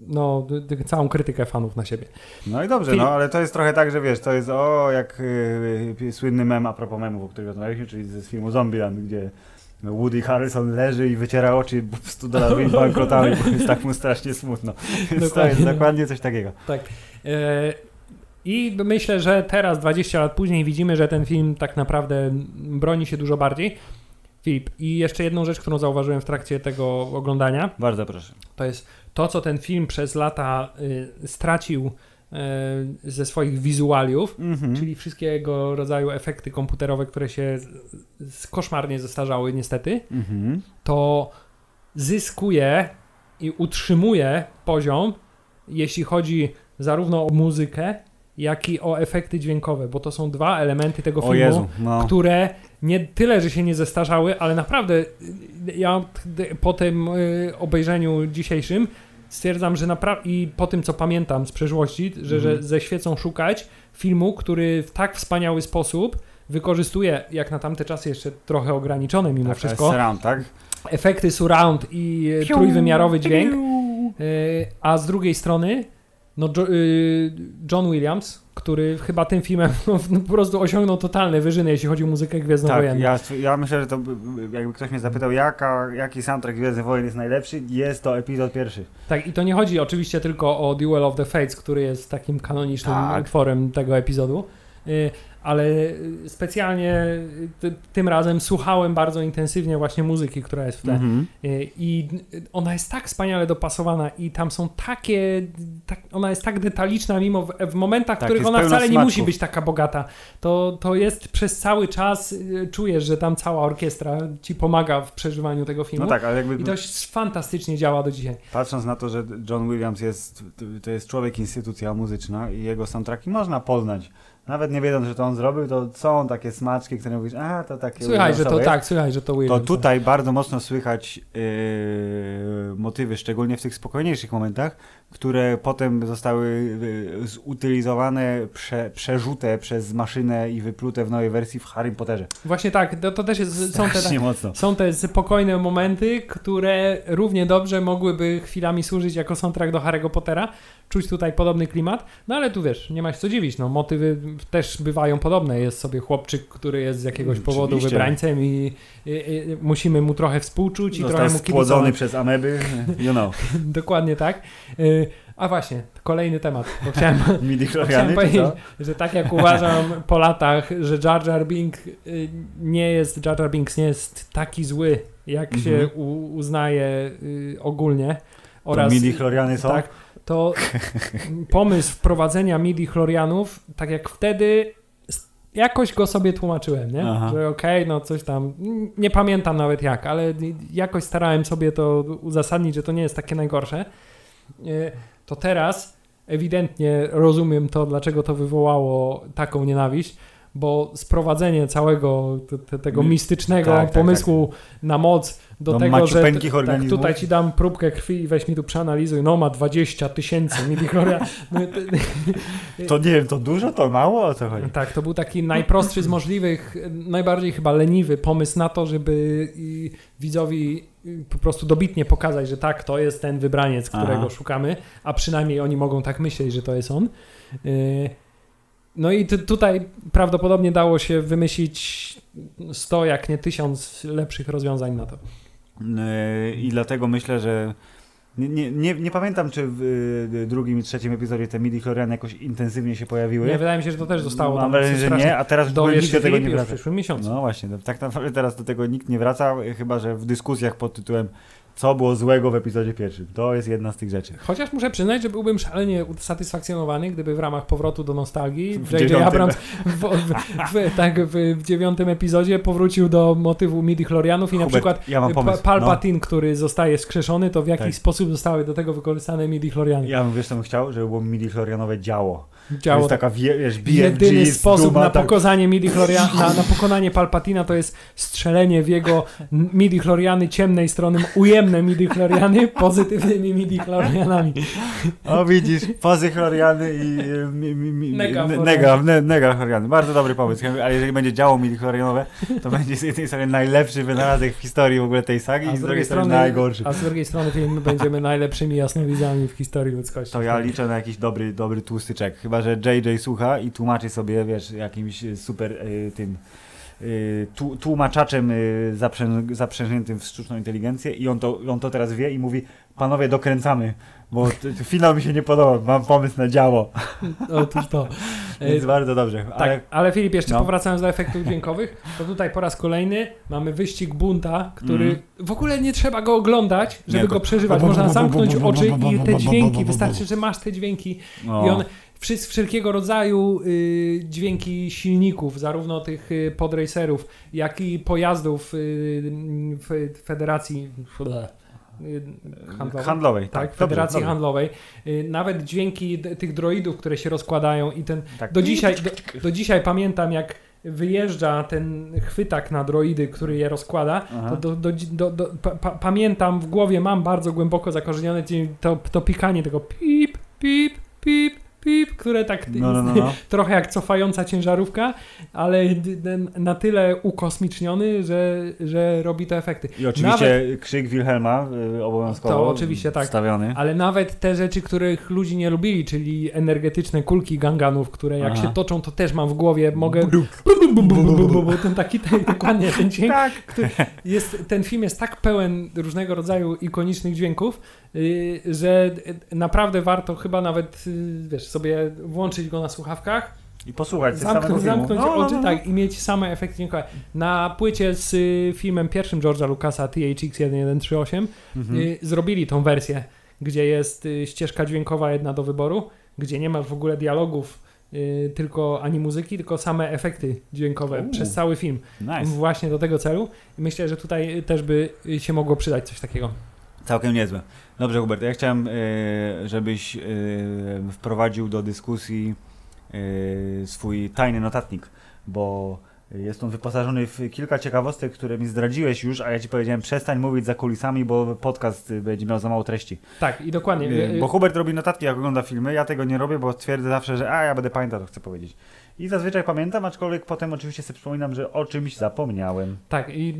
no, całą krytykę fanów na siebie. No i dobrze, Film- no ale to jest trochę tak, że wiesz, to jest o jak y, słynny mem a propos memów, o których rozmawialiśmy, czyli z filmu Zombieland, gdzie Woody Harrelson leży i wyciera oczy po 100 dolarowymi [laughs] bankrotami, bo jest tak mu strasznie smutno. Więc to jest no. dokładnie coś takiego. Tak. E, I myślę, że teraz, 20 lat później, widzimy, że ten film tak naprawdę broni się dużo bardziej. Filip, i jeszcze jedną rzecz, którą zauważyłem w trakcie tego oglądania, Bardzo proszę. to jest to, co ten film przez lata y, stracił ze swoich wizualiów, Mhm. czyli wszystkiego rodzaju efekty komputerowe, które się koszmarnie zestarzały niestety, Mhm. to zyskuje i utrzymuje poziom, jeśli chodzi zarówno o muzykę, jak i o efekty dźwiękowe, bo to są dwa elementy tego filmu, Jezu, no. które nie tyle, że się nie zestarzały, ale naprawdę ja po tym y, obejrzeniu dzisiejszym stwierdzam, że naprawdę i po tym, co pamiętam z przeszłości, że, Mhm. że ze świecą szukać filmu, który w tak wspaniały sposób wykorzystuje, jak na tamte czasy jeszcze trochę ograniczone mimo Tak, wszystko, surround, tak? efekty surround i e, trójwymiarowy dźwięk, e, a z drugiej strony no, y, John Williams, który chyba tym filmem [laughs] no, po prostu osiągnął totalne wyżyny, jeśli chodzi o muzykę Tak, gwiezdnowojenną. ja, ja myślę, że to by- by- jakby ktoś mnie zapytał, jaka, jaki soundtrack Gwiezdnych Wojen jest najlepszy, jest to epizod pierwszy. Tak, i to nie chodzi oczywiście tylko o Duel of the Fates, który jest takim kanonicznym Tak. utworem tego epizodu, y, ale specjalnie ty, tym razem słuchałem bardzo intensywnie właśnie muzyki, która jest w tle. Mhm. Y, I ona jest tak wspaniale dopasowana i tam są takie, tak, ona jest tak detaliczna, mimo w, w momentach, w Tak, których ona wcale nie musi być taka bogata. To, to jest przez cały czas, y, czujesz, że tam cała orkiestra ci pomaga w przeżywaniu tego filmu. No tak, ale jakby I to fantastycznie działa do dzisiaj. patrząc na to, że John Williams jest, to jest człowiek, instytucja muzyczna i jego soundtracki można poznać. Nawet nie wiedząc, że to on zrobił, to są takie smaczki, które mówisz, a to takie Słychać, że to Williamsowe tak, słychać, że to To Williams. tutaj bardzo mocno słychać yy, motywy, szczególnie w tych spokojniejszych momentach, które potem zostały yy, zutylizowane, prze, przerzute przez maszynę i wyplute w nowej wersji w Harry Potterze. Właśnie tak, to, to też jest, są te, mocno. są te spokojne momenty, które równie dobrze mogłyby chwilami służyć jako soundtrack do Harry'ego Pottera. Czuć tutaj podobny klimat, no ale tu wiesz, nie ma się co dziwić, no motywy też bywają podobne. Jest sobie chłopczyk, który jest z jakiegoś powodu Oczywiście. wybrańcem i, i, i musimy mu trochę współczuć i Został trochę mu spłodzony przez ameby, you know. [laughs] Dokładnie tak. A właśnie, kolejny temat, bo chciałem, [laughs] Midi Chciałem powiedzieć, że tak jak uważam po latach, że Jar Jar y, nie jest, Jar Jar Binks nie jest taki zły, jak Mhm. się u, uznaje y, ogólnie. To Oraz, midi chloriany są? tak, to [laughs] pomysł wprowadzenia midi chlorianów, tak jak wtedy jakoś go sobie tłumaczyłem, nie? Aha. Że okej, no coś tam, nie pamiętam nawet jak, ale jakoś starałem sobie to uzasadnić, że to nie jest takie najgorsze. Y, To teraz ewidentnie rozumiem to, dlaczego to wywołało taką nienawiść, bo sprowadzenie całego te, te, tego Mi- mistycznego tak, tak, pomysłu na moc do Do tego, że tak, tutaj ci dam próbkę krwi i weź mi tu przeanalizuj, no ma 20 tysięcy midichlorian. [laughs] No, to, nie wiem, to dużo, to mało? O co chodzi? tak, to był taki najprostszy z możliwych, najbardziej chyba leniwy pomysł na to, żeby widzowi po prostu dobitnie pokazać, że tak, to jest ten wybraniec, którego Aha. szukamy, a przynajmniej oni mogą tak myśleć, że to jest on. Y, No i t- tutaj prawdopodobnie dało się wymyślić 100, jak nie 1000 lepszych rozwiązań na to. Yy, I dlatego myślę, że nie, nie, nie, pamiętam, czy w y, drugim i trzecim epizodzie te midi chloriany jakoś intensywnie się pojawiły. Nie, wydaje mi się, że to też zostało Mam wrażenie, że nie, a teraz nikt się do tego nie już w wraca. przyszłym miesiącu. No właśnie, no, tak naprawdę teraz do tego nikt nie wraca, chyba że w dyskusjach pod tytułem co było złego w epizodzie pierwszym. To jest jedna z tych rzeczy. Chociaż muszę przyznać, że byłbym szalenie usatysfakcjonowany, gdyby w ramach powrotu do nostalgii W J.J. Abrams w, w, w, tak, w, dziewiątym epizodzie powrócił do motywu midi-chlorianów i na Hubert, przykład ja Pa- pomysł. Palpatine, który zostaje skrzeszony, to w jakiś Tak. sposób zostały do tego wykorzystane midi-chloriany. No. Ja bym, wiesz co bym chciał? Żeby było midi chlorianowe działo. To Działo jest taka, wie, wiesz, BFG, Jedyny sposób Duma, na tak. pokonanie midi na, na pokonanie Palpatina to jest strzelenie w jego midi ciemnej strony, ujemne midi pozytywnymi midi O widzisz, pozy chloriany i y, mi, mi, mi, Nega ne- chloriany. nega, ne, nega chloriany. Bardzo dobry pomysł. Ale jeżeli będzie działo midi chlorianowe, to będzie z jednej strony najlepszy wynalazek w historii w ogóle tej sagi, A i z z drugiej strony strony, najgorszy. a z drugiej strony film będziemy najlepszymi jasnowidzami w historii ludzkości. To ja liczę na jakiś dobry, dobry tłusty czek. Chyba, że JJ słucha i tłumaczy sobie, wiesz, jakimś super y, tym tłumaczaczem y, zaprzę, zaprzężniętym w sztuczną inteligencję i on to, on to teraz wie i mówi, panowie dokręcamy, bo finał mi się nie podoba, mam pomysł na działo, [laughs] Otóż to. [laughs] więc bardzo dobrze. Tak, Ale ale Filip, jeszcze No. powracając do efektów [laughs] dźwiękowych, to tutaj po raz kolejny mamy wyścig bunta, który Mhm. w ogóle nie trzeba go oglądać, żeby Nie, go przeżywać. Można zamknąć oczy i te dźwięki, wystarczy, że masz te dźwięki i on wszelkiego rodzaju y, dźwięki silników, zarówno tych y, podracerów, jak i pojazdów y, w Federacji y, handlowej. handlowej, Tak, tak, Federacji dobrze. Handlowej. Y, Nawet dźwięki tych droidów, które się rozkładają i ten Tak. do dzisiaj, do, do dzisiaj pamiętam, jak wyjeżdża ten chwytak na droidy, który je rozkłada, Aha. to do, do, do, do, pa, pa, pamiętam w głowie, mam bardzo głęboko zakorzenione to, to pikanie tego pip, pip, pip, pip, które tak No, no, no, no. [laughs] trochę jak cofająca ciężarówka, ale na tyle ukosmiczniony, że, że robi to efekty. I oczywiście krzyk Wilhelma y, obowiązkowo To oczywiście tak. wstawiony. Ale nawet te rzeczy, których ludzi nie lubili, czyli energetyczne kulki ganganów, które jak Aha. się toczą, to też mam w głowie, mogę... Ten taki, dokładnie ten [laughs] dźwięk. Tak. Który jest, ten film jest tak pełen różnego rodzaju ikonicznych dźwięków, że naprawdę warto chyba nawet, yy, wiesz, sobie włączyć go na słuchawkach I posłuchać Zamknąć, zamknąć No, no, oczy, no. tak, i mieć same efekty dźwiękowe. Na płycie z y, filmem pierwszym George'a Lucasa, THX 1138, Mhm. y, zrobili tą wersję, gdzie jest y, ścieżka dźwiękowa jedna do wyboru, gdzie nie masz w ogóle dialogów, y, tylko ani muzyki, tylko same efekty dźwiękowe Uuu. przez cały film. Nice. Właśnie do tego celu. Myślę, że tutaj też by y, się mogło przydać coś takiego. Całkiem niezłe. Dobrze, Hubert, ja chciałem, e, żebyś e, wprowadził do dyskusji e, swój tajny notatnik, bo jest on wyposażony w kilka ciekawostek, które mi zdradziłeś już, a ja ci powiedziałem, przestań mówić za kulisami, bo podcast będzie miał za mało treści. Tak, i dokładnie. Bo Hubert robi notatki, jak ogląda filmy, ja tego nie robię, bo twierdzę zawsze, że a, ja będę pamiętał, to chcę powiedzieć. I zazwyczaj pamiętam, aczkolwiek potem oczywiście sobie przypominam, że o czymś zapomniałem. Tak, i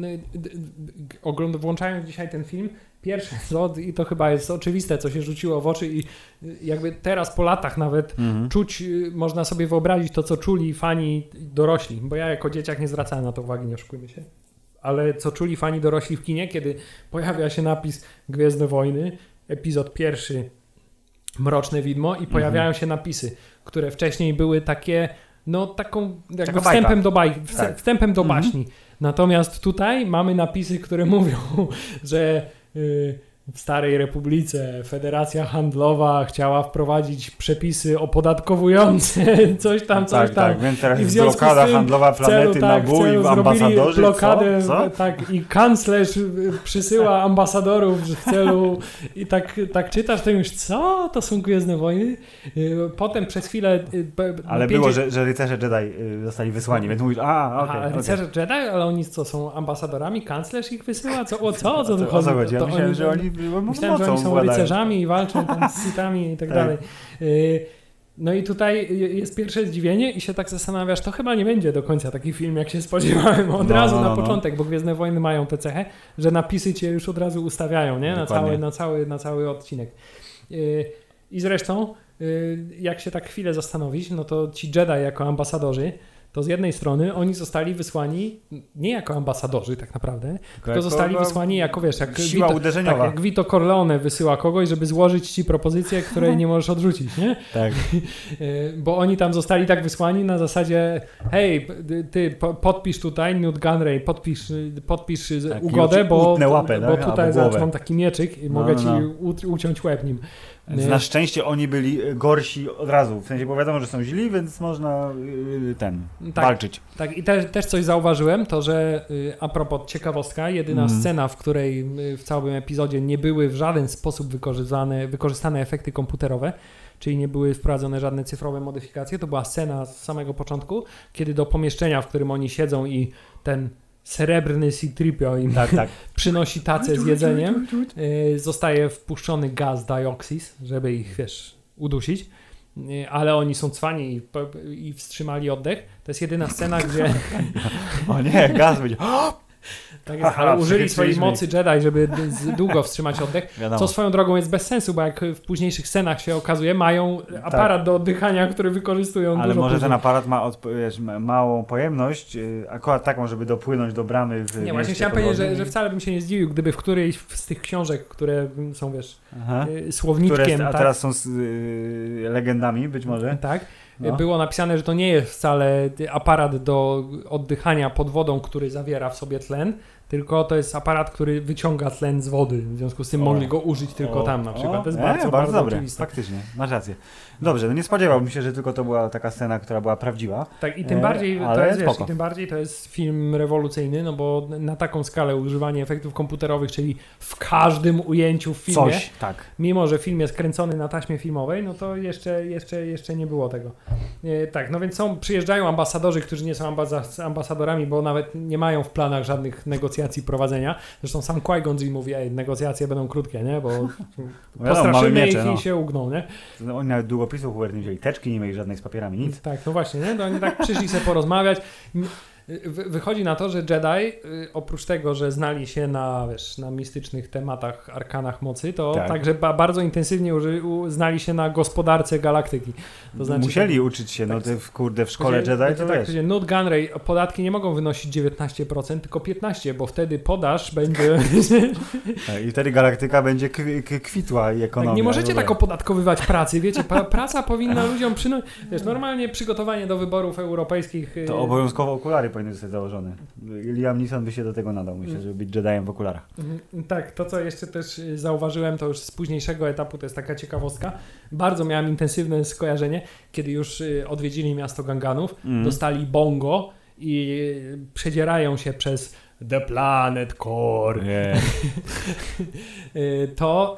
ogląd- włączając dzisiaj ten film, pierwszy co, i to chyba jest oczywiste, co się rzuciło w oczy i y, jakby teraz po latach nawet Mhm. czuć, y, można sobie wyobrazić to, co czuli fani dorośli, bo ja jako dzieciak nie zwracałem na to uwagi, nie oszukujmy się. Ale co czuli fani dorośli w kinie, kiedy pojawia się napis Gwiezdne Wojny, epizod pierwszy Mroczne Widmo i pojawiają się napisy, które wcześniej były takie, no taką jakby Taka wstępem bajka. do baj, Tak. wstępem do Mhm. baśni. Natomiast tutaj mamy napisy, które [laughs] mówią, że y, w Starej Republice Federacja Handlowa chciała wprowadzić przepisy opodatkowujące [laughs] coś tam, coś tak, tam. tak, więc teraz I w jest związku z blokada tym handlowa celu, planety tak, na w bój, celu zrobili ambasadorzy, blokadę, co? co? tak, i kanclerz przysyła [laughs] ambasadorów w celu i tak, tak czytasz, to już co? To są Gwiezdne Wojny? Y, Potem przez chwilę... y, Ale pięć- było, że, że rycerze Jedi y, zostali wysłani, więc mówisz, a, okej, okej. rycerze Jedi, ale oni co, są ambasadorami? Kanclerz ich wysyła? Co, o co? O co O co chodzi? To- to że oni Myślałem, że oni są władają. rycerzami i walczą tam z sitami i tak Tak. dalej. Y, No i tutaj jest pierwsze zdziwienie i się tak zastanawiasz, to chyba nie będzie do końca taki film, jak się spodziewałem od No, razu no, na no, no. początek, bo Gwiezdne Wojny mają tę cechę, że napisy cię już od razu ustawiają, nie? Na Dokładnie. cały, na, cały, na cały odcinek. Y, I zresztą, y, jak się tak chwilę zastanowić, no to ci Jedi jako ambasadorzy, to z jednej strony oni zostali wysłani nie jako ambasadorzy tak naprawdę, tylko zostali wysłani jako, wiesz, jak Siła Vito, uderzeniowa. tak, jak Vito Corleone wysyła kogoś, żeby złożyć ci propozycję, której nie możesz odrzucić, nie? [laughs] Tak. [laughs] Bo oni tam zostali tak wysłani na zasadzie hej, ty po- podpisz tutaj, Newt Gunray, podpisz, podpisz Tak, ugodę, bo, łapę, bo tak? tutaj zobacz, mam taki mieczyk i No, mogę no, ci no. uciąć łeb nim. Więc Nie. na szczęście oni byli y, gorsi od razu. W sensie, bo wiadomo, że są źli, więc można y, ten, Tak. walczyć. Tak, i też, też coś zauważyłem, to że y, a propos ciekawostka, jedyna Mm. scena, w której w całym epizodzie nie były w żaden sposób wykorzystane, wykorzystane efekty komputerowe, czyli nie były wprowadzone żadne cyfrowe modyfikacje, to była scena z samego początku, kiedy do pomieszczenia, w którym oni siedzą i ten srebrny C-Tripio im Tak, tak. [laughs] przynosi tacę z jedzeniem, y, zostaje wpuszczony gaz dioxis, żeby ich, wiesz, udusić. Y, Ale oni są cwani i, i wstrzymali oddech. To jest jedyna scena, gdzie [laughs] O nie, gaz będzie. [gasps] tak jest, ale użyli swojej mocy Jedi, żeby [laughs] długo wstrzymać oddech. Wiadomo. Co swoją drogą jest bez sensu, bo jak w późniejszych scenach się okazuje, mają aparat do oddychania, który wykorzystują Ale dużo może później. ten aparat ma wiesz, ma- małą pojemność, y, akurat taką, żeby dopłynąć do bramy w Nie, właśnie chciałem powiedzieć, że, że wcale bym się nie zdziwił, gdyby w którejś z tych książek, które są, wiesz, Aha. y, Które, słowniczkiem, a tak, teraz są z, y, legendami być może. tak, No. było napisane, że to nie jest wcale aparat do oddychania pod wodą, który zawiera w sobie tlen, tylko to jest aparat, który wyciąga tlen z wody. W związku z tym O. mogli go użyć tylko O, tam na przykład. To jest e, bardzo, bardzo, dobre. oczywiste. Faktycznie, masz rację. Dobrze, no nie spodziewałbym się, że tylko to była taka scena, która była prawdziwa. Tak, i tym E, bardziej to jest, wiesz, i tym bardziej to jest film rewolucyjny, no bo na taką skalę używanie efektów komputerowych, czyli w każdym ujęciu w filmie, Coś, tak. mimo że film jest kręcony na taśmie filmowej, no to jeszcze, jeszcze, jeszcze nie było tego. E, tak, no więc są, przyjeżdżają ambasadorzy, którzy nie są ambasadorami, bo nawet nie mają w planach żadnych negocjacji prowadzenia. Zresztą sam Qui-Gon Jinn mówi, ej, negocjacje będą krótkie, nie? Bo mamy postraszymy miecze, ich no. i się ugną, nie? No, Oni nawet długopisów Hubert nie wzięli, teczki nie mieli żadnej z papierami, nic. Tak, no właśnie, nie? No oni tak przyszli sobie porozmawiać. Wy- wychodzi na to, że Jedi y, oprócz tego, że znali się na, wiesz, na mistycznych tematach, arkanach mocy, to Tak. także ba- bardzo intensywnie uży- u- znali się na gospodarce galaktyki. To znaczy, Musieli uczyć się, no tak- ty w, kurde w szkole Jedi to tak, wiesz. Nut Gunray, podatki nie mogą wynosić 19%, tylko 15%, bo wtedy podaż będzie... [laughs] Tak, I wtedy galaktyka będzie kwitła i ekonomia. Tak, nie możecie ogóle. tak opodatkować pracy, wiecie, [laughs] praca powinna ludziom przynosić, wiesz, normalnie przygotowanie do wyborów europejskich... y, To obowiązkowo okulary powinny zostać założone. Liam Neeson by się do tego nadał, myślę, żeby być Jediem w okularach. Mhm, Tak, to co jeszcze też y, zauważyłem, to już z późniejszego etapu, to jest taka ciekawostka. Bardzo miałem intensywne skojarzenie, kiedy już y, odwiedzili miasto Ganganów, Mm. dostali bongo i y, przedzierają się przez The Planet Core. Nie. [laughs] Y, To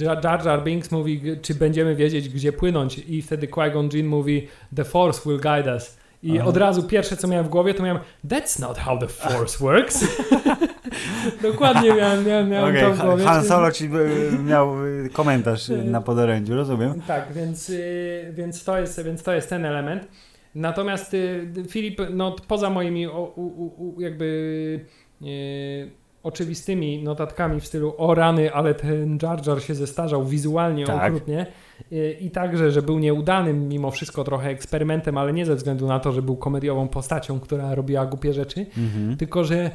Jar Jar Binks mówi, czy będziemy wiedzieć, gdzie płynąć i wtedy Qui-Gon Jinn mówi The Force will guide us. I Aha. od razu pierwsze, co miałem w głowie, to miałem That's not how the Force works. [laughs] Dokładnie miałem, miałem, miałem Okej, to w głowie. Han Solo ci y, miał y, komentarz y, na podorędziu, rozumiem. Tak, więc, więc, to jest, więc to jest ten element. Natomiast Filip, no poza moimi o, u, u, jakby y, oczywistymi notatkami w stylu o rany, ale ten Jar Jar się zestarzał wizualnie Tak. okrutnie i także, że był nieudanym mimo wszystko trochę eksperymentem, ale nie ze względu na to, że był komediową postacią, która robiła głupie rzeczy, Mhm. tylko że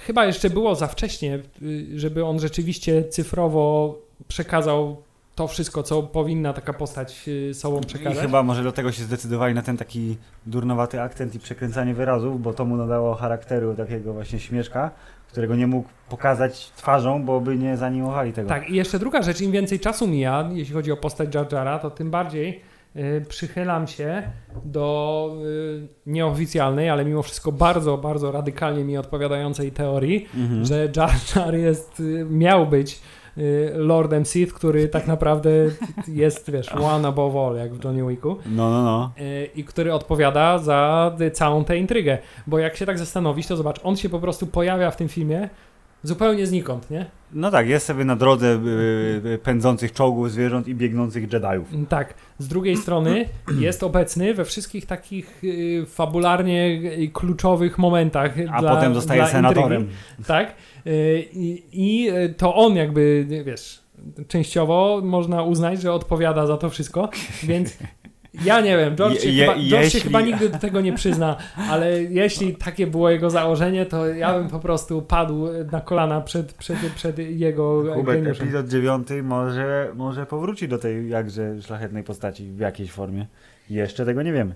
chyba jeszcze było za wcześnie, y, żeby on rzeczywiście cyfrowo przekazał to wszystko, co powinna taka postać y, sobą I przekazać. chyba może dlatego się zdecydowali na ten taki durnowaty akcent i przekręcanie wyrazów, bo to mu nadało charakteru takiego właśnie śmieszka, którego nie mógł pokazać twarzą, bo by nie zanimowali tego. Tak, i jeszcze druga rzecz, im więcej czasu mija, jeśli chodzi o postać Jar Jara, to tym bardziej y, przychylam się do y, nieoficjalnej, ale mimo wszystko bardzo, bardzo radykalnie mi odpowiadającej teorii, Mhm. że Jar Jar jest, y, miał być Lordem Sith, który tak naprawdę jest, wiesz, one above all, jak w Johnny Wicku. No, no, no. y, i który odpowiada za y, całą tę intrygę. Bo jak się tak zastanowić, to zobacz, on się po prostu pojawia w tym filmie zupełnie znikąd, nie? No tak, jest sobie na drodze y, y, pędzących czołgów zwierząt i biegnących Jediów. Mm, Tak. Z drugiej strony jest obecny we wszystkich takich y, fabularnie y, kluczowych momentach. A dla, potem zostaje senatorem. Intrygi, tak. Y, I, to on jakby, wiesz, częściowo można uznać, że odpowiada za to wszystko, więc ja nie wiem, George, się, Je- chyba, George się chyba nigdy do tego nie przyzna, ale jeśli takie było jego założenie, to ja bym po prostu padł na kolana przed, przed, przed jego Hubert, geniuszem. epizod dziewiąty może, może powróci do tej jakże szlachetnej postaci w jakiejś formie. Jeszcze tego nie wiemy.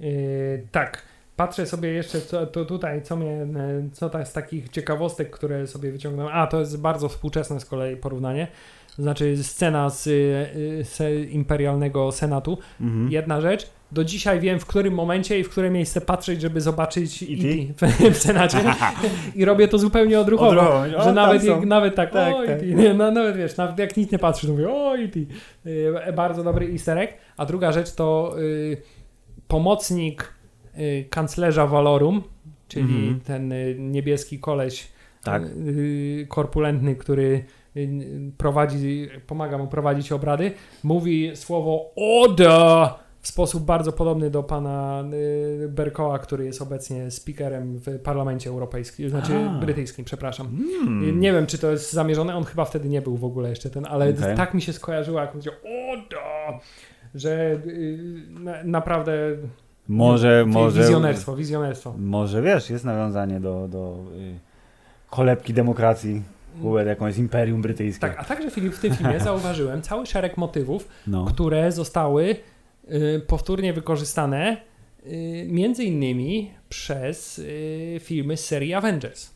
Yy, tak. Patrzę sobie jeszcze co, to tutaj, co mnie, co to z takich ciekawostek, które sobie wyciągnąłem. A, to jest bardzo współczesne z kolei porównanie. Znaczy scena z y, y, se, imperialnego senatu. Mhm. Jedna rzecz, do dzisiaj wiem w którym momencie i w które miejsce patrzeć, żeby zobaczyć? E.T. [laughs] w, senacie [laughs] i robię to zupełnie odruchowo. Odruchowo. O, Że nawet, jak, nawet tak, Tak, o tak. Nie, no, nawet wiesz, nawet jak nikt nie patrzy, to mówię, o E.T. Yy, bardzo dobry easter egg. A druga rzecz to y, pomocnik y, kanclerza Valorum, czyli Mhm. ten y, niebieski koleś Tak. y, korpulentny, który y, prowadzi, pomaga mu prowadzić obrady, mówi słowo ODA w sposób bardzo podobny do pana y, Berkoa, który jest obecnie speakerem w Parlamencie Europejskim, znaczy A. brytyjskim, przepraszam. Hmm. Nie wiem, czy to jest zamierzone, on chyba wtedy nie był w ogóle jeszcze ten, ale Okej. tak mi się skojarzyło, jak powiedział ODA, że y, na, naprawdę Może, może. wizjonerstwo, wizjonerstwo. Może wiesz, jest nawiązanie do, do y, kolebki demokracji. Hubert, jaką jest Imperium Brytyjskie. Tak, a także Filip, w tym filmie [laughs] zauważyłem cały szereg motywów, No. które zostały y, powtórnie wykorzystane y, między innymi przez y, filmy z serii Avengers.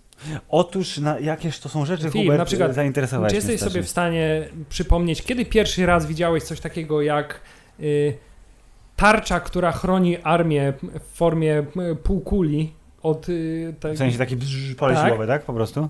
Otóż na, jakież to są rzeczy, Film, Hubert, na przykład, zainteresowałeś Czy jesteś sobie w stanie przypomnieć, kiedy pierwszy raz widziałeś coś takiego jak y, tarcza, która chroni armię w formie y, półkuli od tej- W sensie taki bzz, pole Tak. tak? Po prostu?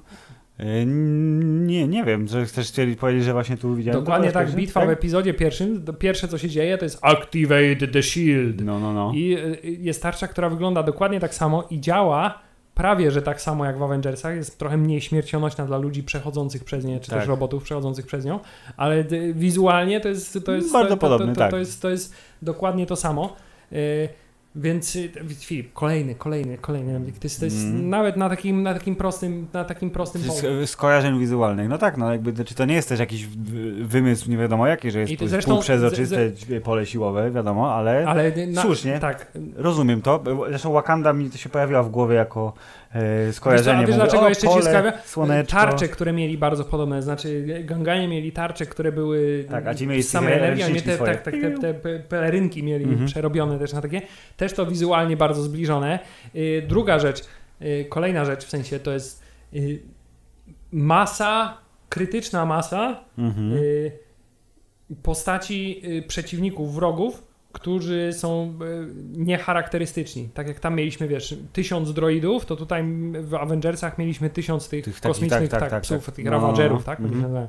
Y, Nie, nie wiem, że chcesz chcieli powiedzieć, że właśnie tu widziałem. Dokładnie tak, pierwszy? bitwa w epizodzie pierwszym, pierwsze co się dzieje to jest Activate the Shield. No, no, no. I y, jest tarcza, która wygląda dokładnie tak samo i działa prawie, że tak samo jak w Avengersach. Jest trochę mniej śmiercionośna dla ludzi przechodzących przez nie, czy Tak. też robotów przechodzących przez nią, ale wizualnie to jest, to jest Bardzo to, podobny, to, to, tak. to, jest, to jest dokładnie to samo. Y, Więc y, Filip, kolejny, kolejny, kolejny. To jest, to jest Mm. nawet na takim, na takim prostym, na takim prostym Z, polu. z kojarzeń wizualnych. No tak, no jakby, czy to nie jest też jakiś wymysł nie wiadomo jaki, że jest I to zresztą- półprzezroczyste pole siłowe, wiadomo, ale, Ale na, słusznie. Tak. rozumiem to. Zresztą Wakanda mi to się pojawiła w głowie jako e, Wiesz, a skojarzenie. wiesz Mówię, dlaczego o, jeszcze pole, skawia? Słoneczko. Tarcze, które mieli bardzo podobne, znaczy Ganganie mieli tarcze, które były Tak, a ci mieli same takie energii, a nie te, tak, tak, te, te pe- pelerynki mieli Mhm. przerobione też na takie. Też to wizualnie bardzo zbliżone. Y, druga rzecz, y, kolejna rzecz w sensie to jest y, masa, krytyczna masa Mhm. postaci przeciwników, wrogów, którzy są y, niecharakterystyczni. Tak jak tam mieliśmy, wiesz, tysiąc droidów, to tutaj w Avengersach mieliśmy tysiąc tych, Tych kosmicznych tak, tak, tak, tak, psów, tak. tych No, Ravagerów, tak? mhm.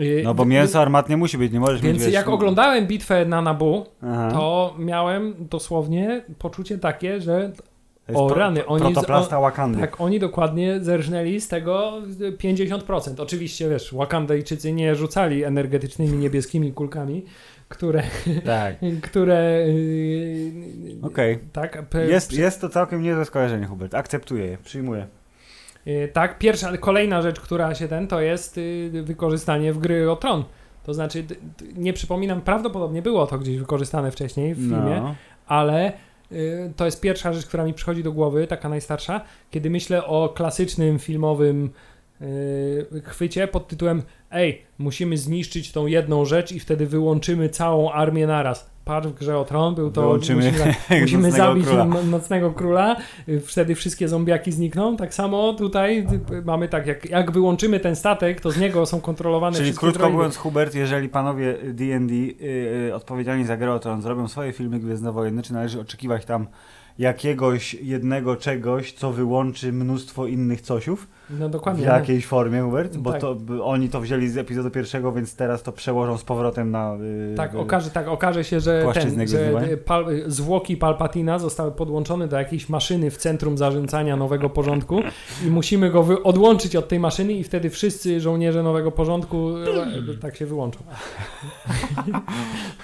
Y, No bo mięso armatnie musi być, nie możesz Więc mieć, wiesz, jak oglądałem bitwę na Nabu, Aha. to miałem dosłownie poczucie takie, że o pro- rany, oni Wakandy. tak, oni dokładnie zerżnęli z tego 50%. Oczywiście, wiesz, Wakandajczycy nie rzucali energetycznymi niebieskimi kulkami, które, Tak. [laughs] które yy, Okej. tak, pe- Jest, jest to całkiem niezłe skojarzenie, Hubert. Akceptuję je, przyjmuję. tak, pierwsza, kolejna rzecz, która się ten, to jest wykorzystanie w gry o tron. To znaczy, nie przypominam, prawdopodobnie było to gdzieś wykorzystane wcześniej w filmie, No. ale y, to jest pierwsza rzecz, która mi przychodzi do głowy, taka najstarsza, kiedy myślę o klasycznym filmowym y, chwycie pod tytułem Ej, musimy zniszczyć tą jedną rzecz i wtedy wyłączymy całą armię naraz. Patrz w grze o tron, był to. Wyłączymy musimy, [laughs] musimy Nocnego zabić Króla. no- nocnego króla, y, wtedy wszystkie zombiaki znikną. Tak samo tutaj y, mamy tak, jak, jak wyłączymy ten statek, to z niego są kontrolowane Czyli wszystkie krótko droidy. mówiąc, Hubert, jeżeli panowie D&D y, y, odpowiedzialni za grę o tron zrobią swoje filmy Gwiezdnowojenne, czy należy oczekiwać tam jakiegoś jednego czegoś, co wyłączy mnóstwo innych cosiów No w dokładnie. jakiejś formie, Hubert? Bo Tak. to, oni to wzięli z epizodu pierwszego, więc teraz to przełożą z powrotem na... y, Tak, y, okaże, tak, okaże się, że, ten, że pal, zwłoki Palpatina zostały podłączone do jakiejś maszyny w centrum zarządzania nowego porządku i musimy go wy- odłączyć od tej maszyny i wtedy wszyscy żołnierze nowego porządku e, tak się wyłączą. [laughs]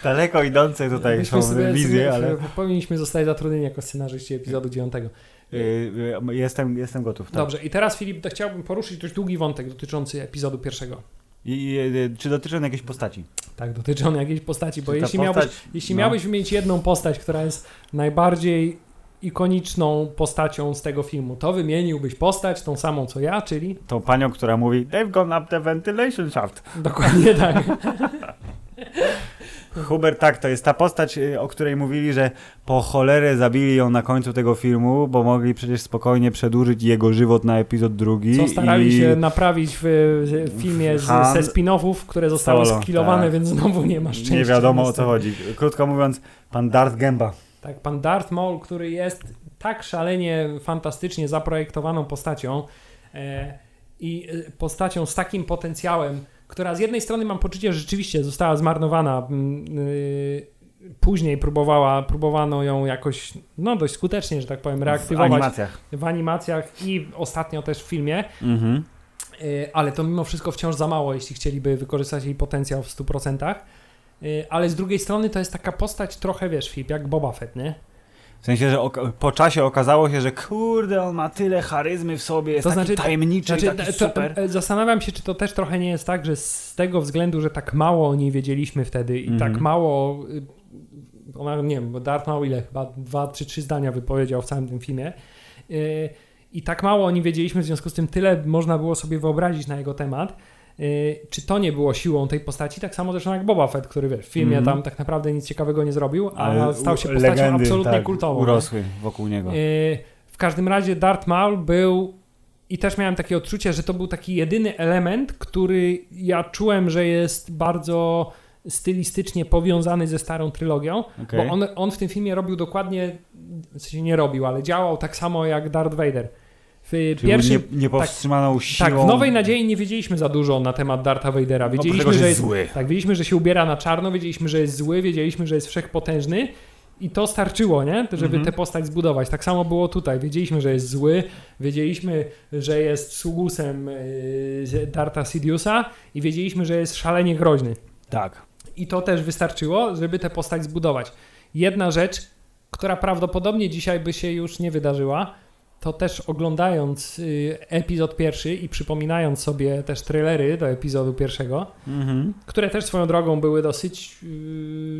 Daleko idące tutaj Myśmy są sobie- wizje, sobie- ale Powinniśmy zostać zatrudnieni jako scenarzyści epizodu 9. y, y, jestem, jestem gotów. Tak. Dobrze, i teraz Filip, to chciałbym poruszyć dość długi wątek dotyczący epizodu pierwszego. I, y, czy dotyczy on jakiejś postaci? Tak, dotyczy on jakiejś postaci, bo jeśli miałbyś postać- Jeśli no. miałbyś mieć jedną postać, która jest najbardziej ikoniczną postacią z tego filmu, to wymieniłbyś postać tą samą co ja, czyli Tą panią, która mówi They've gone up the ventilation shaft. dokładnie tak. [laughs] Hubert, tak, to jest ta postać, y, o której mówili, że po cholerę zabili ją na końcu tego filmu, bo mogli przecież spokojnie przedłużyć jego żywot na epizod drugi. Co starali i... się naprawić w, w filmie z, Han ze spin-offów, które zostały Solo, skillowane, tak. więc znowu nie ma szczęścia. Nie wiadomo o co chodzi. Krótko mówiąc, pan Darth Gęba. Tak, pan Darth Maul, który jest tak szalenie, fantastycznie zaprojektowaną postacią e, i e, postacią z takim potencjałem, która z jednej strony mam poczucie, że rzeczywiście została zmarnowana. mm, y, później próbowała, próbowano ją jakoś, no dość skutecznie, że tak powiem, W reaktywować animacjach. w animacjach i ostatnio też w filmie. Mhm. Y, ale to mimo wszystko wciąż za mało, jeśli chcieliby wykorzystać jej potencjał w 100%. Y, Ale z drugiej strony to jest taka postać trochę, wiesz, Filip, jak Boba Fett, nie? W sensie, że po czasie okazało się, że kurde, on ma tyle charyzmy w sobie, jest To taki znaczy- tajemniczy, Znaczy, taki super. e, zastanawiam się, czy to też trochę nie jest tak, że z tego względu, że tak mało o niej wiedzieliśmy wtedy i Mhm. tak mało. y, Ona, nie wiem, bo Darth Maul ile? Chyba dwa czy trzy zdania wypowiedział w całym tym filmie. Y, I tak mało o nim wiedzieliśmy, w związku z tym tyle można było sobie wyobrazić na jego temat. Y, Czy to nie było siłą tej postaci? Tak samo zresztą jak Boba Fett, który wiesz, w filmie Mhm. tam tak naprawdę nic ciekawego nie zrobił, Ale stał się postacią legendy, absolutnie tak, kultową. Urosły wokół niego. Yy, W każdym razie Darth Maul był i też miałem takie odczucie, że to był taki jedyny element, który ja czułem, że jest bardzo stylistycznie powiązany ze starą trylogią, Okej. bo on, on w tym filmie robił dokładnie, w sensie nie robił, ale działał tak samo jak Darth Vader. W pierwszym, nie, niepowstrzymaną siłą. tak, w Nowej Nadziei nie wiedzieliśmy za dużo na temat Dartha Vadera. Wiedzieliśmy, że że jest, zły. tak, wiedzieliśmy, że się ubiera na czarno, wiedzieliśmy, że jest zły, wiedzieliśmy, że jest wszechpotężny i to starczyło, nie? Żeby Mhm. tę postać zbudować. Tak samo było tutaj. Wiedzieliśmy, że jest zły, wiedzieliśmy, że jest sługusem yy, Darta Sidiousa i wiedzieliśmy, że jest szalenie groźny. Tak. I to też wystarczyło, żeby tę postać zbudować. Jedna rzecz, która prawdopodobnie dzisiaj by się już nie wydarzyła, to też oglądając y, epizod pierwszy i przypominając sobie też trailery do epizodu pierwszego, Mhm. które też swoją drogą były dosyć,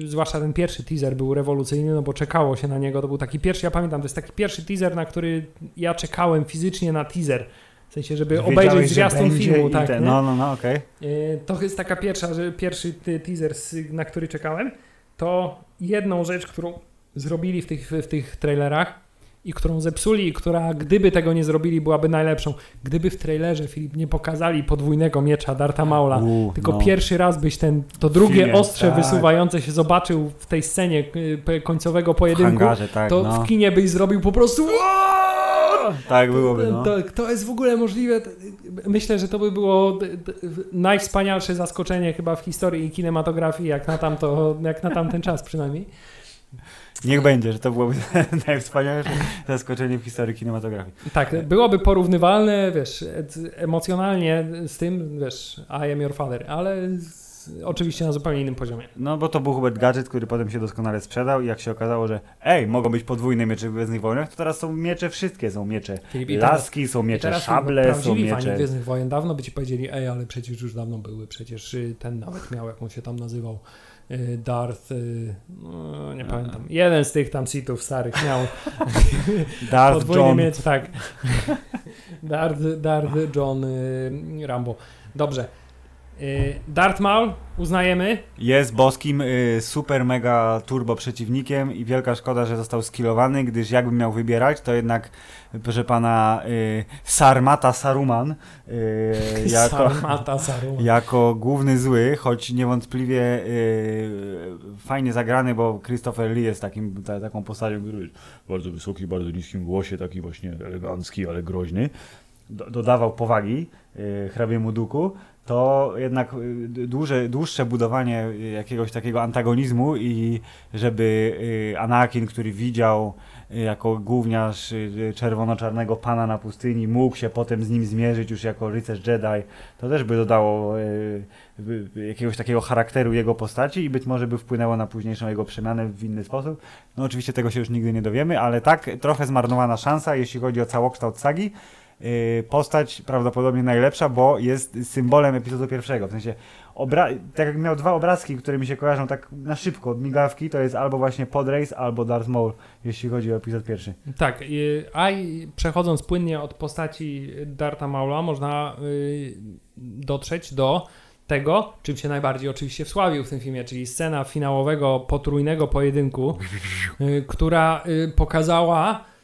yy, zwłaszcza ten pierwszy teaser był rewolucyjny, no bo czekało się na niego, to był taki pierwszy, ja pamiętam, to jest taki pierwszy teaser, na który ja czekałem fizycznie na teaser, w sensie, żeby obejrzeć zwiastun filmu, tak, te-? No, no, no, okej. Yy, To jest taka pierwsza, że pierwszy teaser, na który czekałem. To jedną rzecz, którą zrobili w tych, w tych trailerach i którą zepsuli, i która gdyby tego nie zrobili, byłaby najlepszą. Gdyby w trailerze, Filip, nie pokazali podwójnego miecza Darta Maula, U, tylko no. pierwszy raz byś ten, to drugie filmie, ostrze tak. wysuwające się zobaczył w tej scenie y, końcowego W pojedynku, hangarze, tak, to no. w kinie byś zrobił po prostu! Tak byłoby, no. To, to jest w ogóle możliwe. Myślę, że to by było d- d- najwspanialsze zaskoczenie chyba w historii kinematografii, jak na, tamto, jak na tamten czas przynajmniej. Niech będzie, że to byłoby [laughs] najwspanialsze zaskoczenie w historii kinematografii. Tak, byłoby porównywalne, wiesz, emocjonalnie z tym, wiesz, I am your father, ale z, oczywiście na zupełnie innym poziomie. No bo to był Hubert Gadget, który potem się doskonale sprzedał i jak się okazało, że ej, mogą być podwójne miecze w Gwiezdnych Wojnach, to teraz są miecze wszystkie. Są miecze Filip, i teraz- laski, są miecze szable, są miecze... Gwiezdnych Wojen dawno by ci powiedzieli, ej, ale przecież już dawno były, przecież y, ten nawet miał, jak on się tam nazywał, Darth, y, no, nie pamiętam, jeden z tych tam sitów starych miał [laughs] Darth podwójny John. miecz, tak. [laughs] Darth, Darth John y, Rambo. Dobrze. Y, Darth Maul uznajemy. Jest boskim y, super mega turbo przeciwnikiem i wielka szkoda, że został skillowany, gdyż jakbym miał wybierać, to jednak proszę pana y, Sarmata Saruman y, jako, Sarmata Saruman. jako główny zły, choć niewątpliwie fajnie zagrany, bo Christopher Lee jest takim, ta, taką postacią, który jest bardzo wysoki, bardzo niskim głosie, taki właśnie elegancki, ale groźny. Do, dodawał powagi hrabiemu duku, to jednak y, dłuże, dłuższe budowanie jakiegoś takiego antagonizmu i żeby y, Anakin, który widział y, jako gówniarz y, czerwono-czarnego pana na pustyni, mógł się potem z nim zmierzyć już jako rycerz Jedi, to też by dodało jakiegoś takiego charakteru jego postaci i być może by wpłynęło na późniejszą jego przemianę w inny sposób. No oczywiście tego się już nigdy nie dowiemy, ale tak, trochę zmarnowana szansa, jeśli chodzi o całokształt sagi. Yy, postać prawdopodobnie najlepsza, bo jest symbolem epizodu pierwszego. W sensie, tak jak miał dwa obrazki, które mi się kojarzą tak na szybko od migawki, to jest albo właśnie Podrace, albo Darth Maul, jeśli chodzi o epizod pierwszy. Tak, y, a przechodząc płynnie od postaci Darta Maula, można y, dotrzeć do tego, czym się najbardziej oczywiście wsławił w tym filmie, czyli scena finałowego potrójnego pojedynku, y, która y, pokazała, y,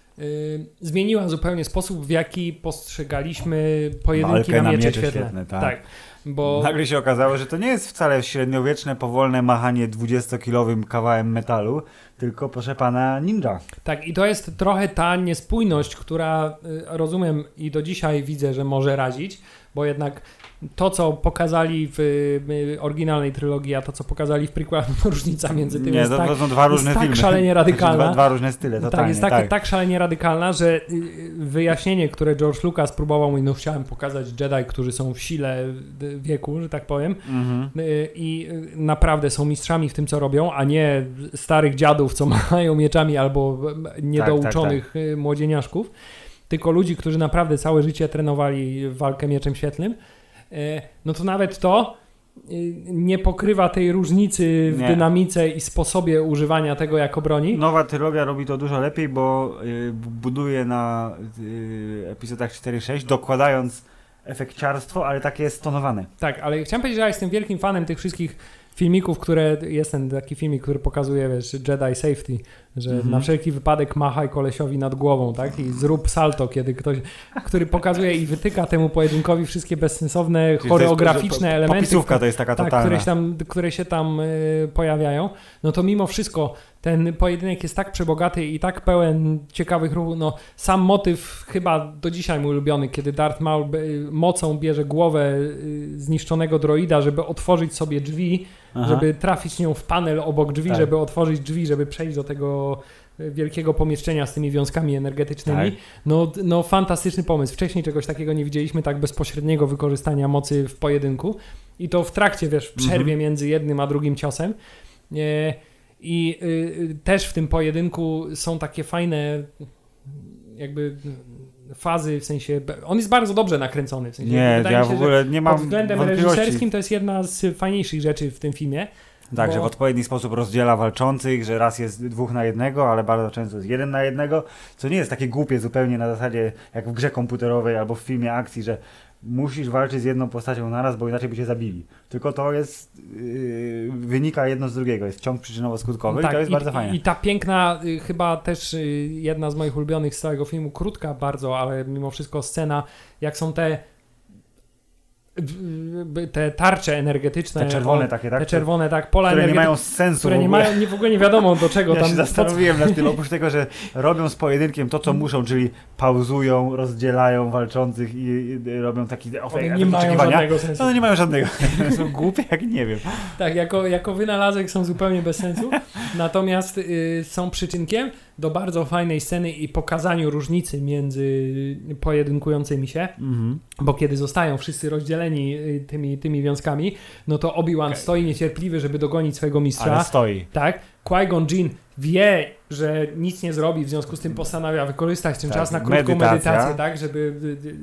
zmieniła zupełnie sposób, w jaki postrzegaliśmy pojedynki Walkę na na miecze, miecze świetlne. świetlne, tak. tak, bo Nagle się okazało, że to nie jest wcale średniowieczne, powolne machanie 20-kilowym kawałem metalu, tylko proszę pana ninja. Tak, i to jest trochę ta niespójność, która y, rozumiem i do dzisiaj widzę, że może razić, bo jednak to, co pokazali w y, oryginalnej trylogii, a to, co pokazali w prequelach, [laughs] no różnica między tym Nie, jest to, tak, to są dwa różne tak filmy. szalenie [laughs] radykalna. Znaczy, dwa, dwa różne style, tak, totalnie. jest tak, tak. tak szalenie radykalna, że y, wyjaśnienie, które George Lucas próbował mówić, no chciałem pokazać Jedi, którzy są w sile y, wieku, że tak powiem, Mhm. Y, i y, naprawdę są mistrzami w tym, co robią, a nie starych dziadów, co [laughs] mają mieczami albo y, niedouczonych y, młodzieniaszków, tylko ludzi, którzy naprawdę całe życie trenowali walkę mieczem świetlnym, y, no to nawet to y, nie pokrywa tej różnicy w Nie. dynamice i sposobie używania tego jako broni. Nowa trylogia robi to dużo lepiej, bo y, buduje na y, epizodach 4-6, dokładając efekciarstwo, ale takie stonowane. Tak, ale chciałem powiedzieć, że ja jestem wielkim fanem tych wszystkich filmików, które jest ten taki filmik, który pokazuje, wiesz, Jedi Safety, że Mhm. na wszelki wypadek machaj kolesiowi nad głową, tak? I zrób salto, kiedy ktoś, który pokazuje i wytyka temu pojedynkowi wszystkie bezsensowne, Czyli to choreograficzne jest, elementy, Popisówka to jest taka tak, totalna. które się tam, które się tam y, pojawiają, no to mimo wszystko ten pojedynek jest tak przebogaty i tak pełen ciekawych ruchów. No, sam motyw chyba do dzisiaj mój ulubiony, kiedy Darth Maul mocą bierze głowę y, zniszczonego droida, żeby otworzyć sobie drzwi, Aha. żeby trafić nią w panel obok drzwi, Tak. żeby otworzyć drzwi, żeby przejść do tego y, wielkiego pomieszczenia z tymi wiązkami energetycznymi. Tak. No, no fantastyczny pomysł. Wcześniej czegoś takiego nie widzieliśmy, tak bezpośredniego wykorzystania mocy w pojedynku. I to w trakcie, wiesz, w przerwie Mhm. między jednym a drugim ciosem. E, I y, też w tym pojedynku są takie fajne jakby fazy, w sensie, on jest bardzo dobrze nakręcony. W sensie, Nie, ja się, w ogóle nie mam Pod względem wątpliwości. reżyserskim to jest jedna z fajniejszych rzeczy w tym filmie. Tak, bo- że w odpowiedni sposób rozdziela walczących, że raz jest dwóch na jednego, ale bardzo często jest jeden na jednego, co nie jest takie głupie zupełnie na zasadzie jak w grze komputerowej albo w filmie akcji, że musisz walczyć z jedną postacią naraz, bo inaczej by cię zabili. Tylko to jest, yy, wynika jedno z drugiego, jest ciąg przyczynowo-skutkowy i to jest bardzo fajne. Tak, I ta piękna, y, chyba też y, jedna z moich ulubionych z całego filmu, krótka bardzo, ale mimo wszystko scena, jak są te te tarcze energetyczne. Te czerwone takie, tak? Te czerwone, tak, pola które nie mają sensu które w nie mają, nie, w ogóle nie wiadomo do czego Ja tam. się po co- zastanowiłem nad tym, oprócz tego, że robią z pojedynkiem to, co muszą, czyli pauzują, rozdzielają walczących i, i robią taki efekt nie mają żadnego sensu. One nie mają żadnego. [laughs] Są głupie, jak nie wiem. Tak, jako, jako wynalazek są zupełnie bez sensu, natomiast y, są przyczynkiem do bardzo fajnej sceny i pokazaniu różnicy między pojedynkującymi się, Mhm. bo kiedy zostają wszyscy rozdzieleni y, tymi, tymi wiązkami, no to Obi-Wan Okej. stoi niecierpliwy, żeby dogonić swojego mistrza, Ale stoi. tak? Qui-Gon Jinn wie, że nic nie zrobi, w związku z tym postanawia wykorzystać ten Tak, czas na krótką medytacja. medytację, tak? Żeby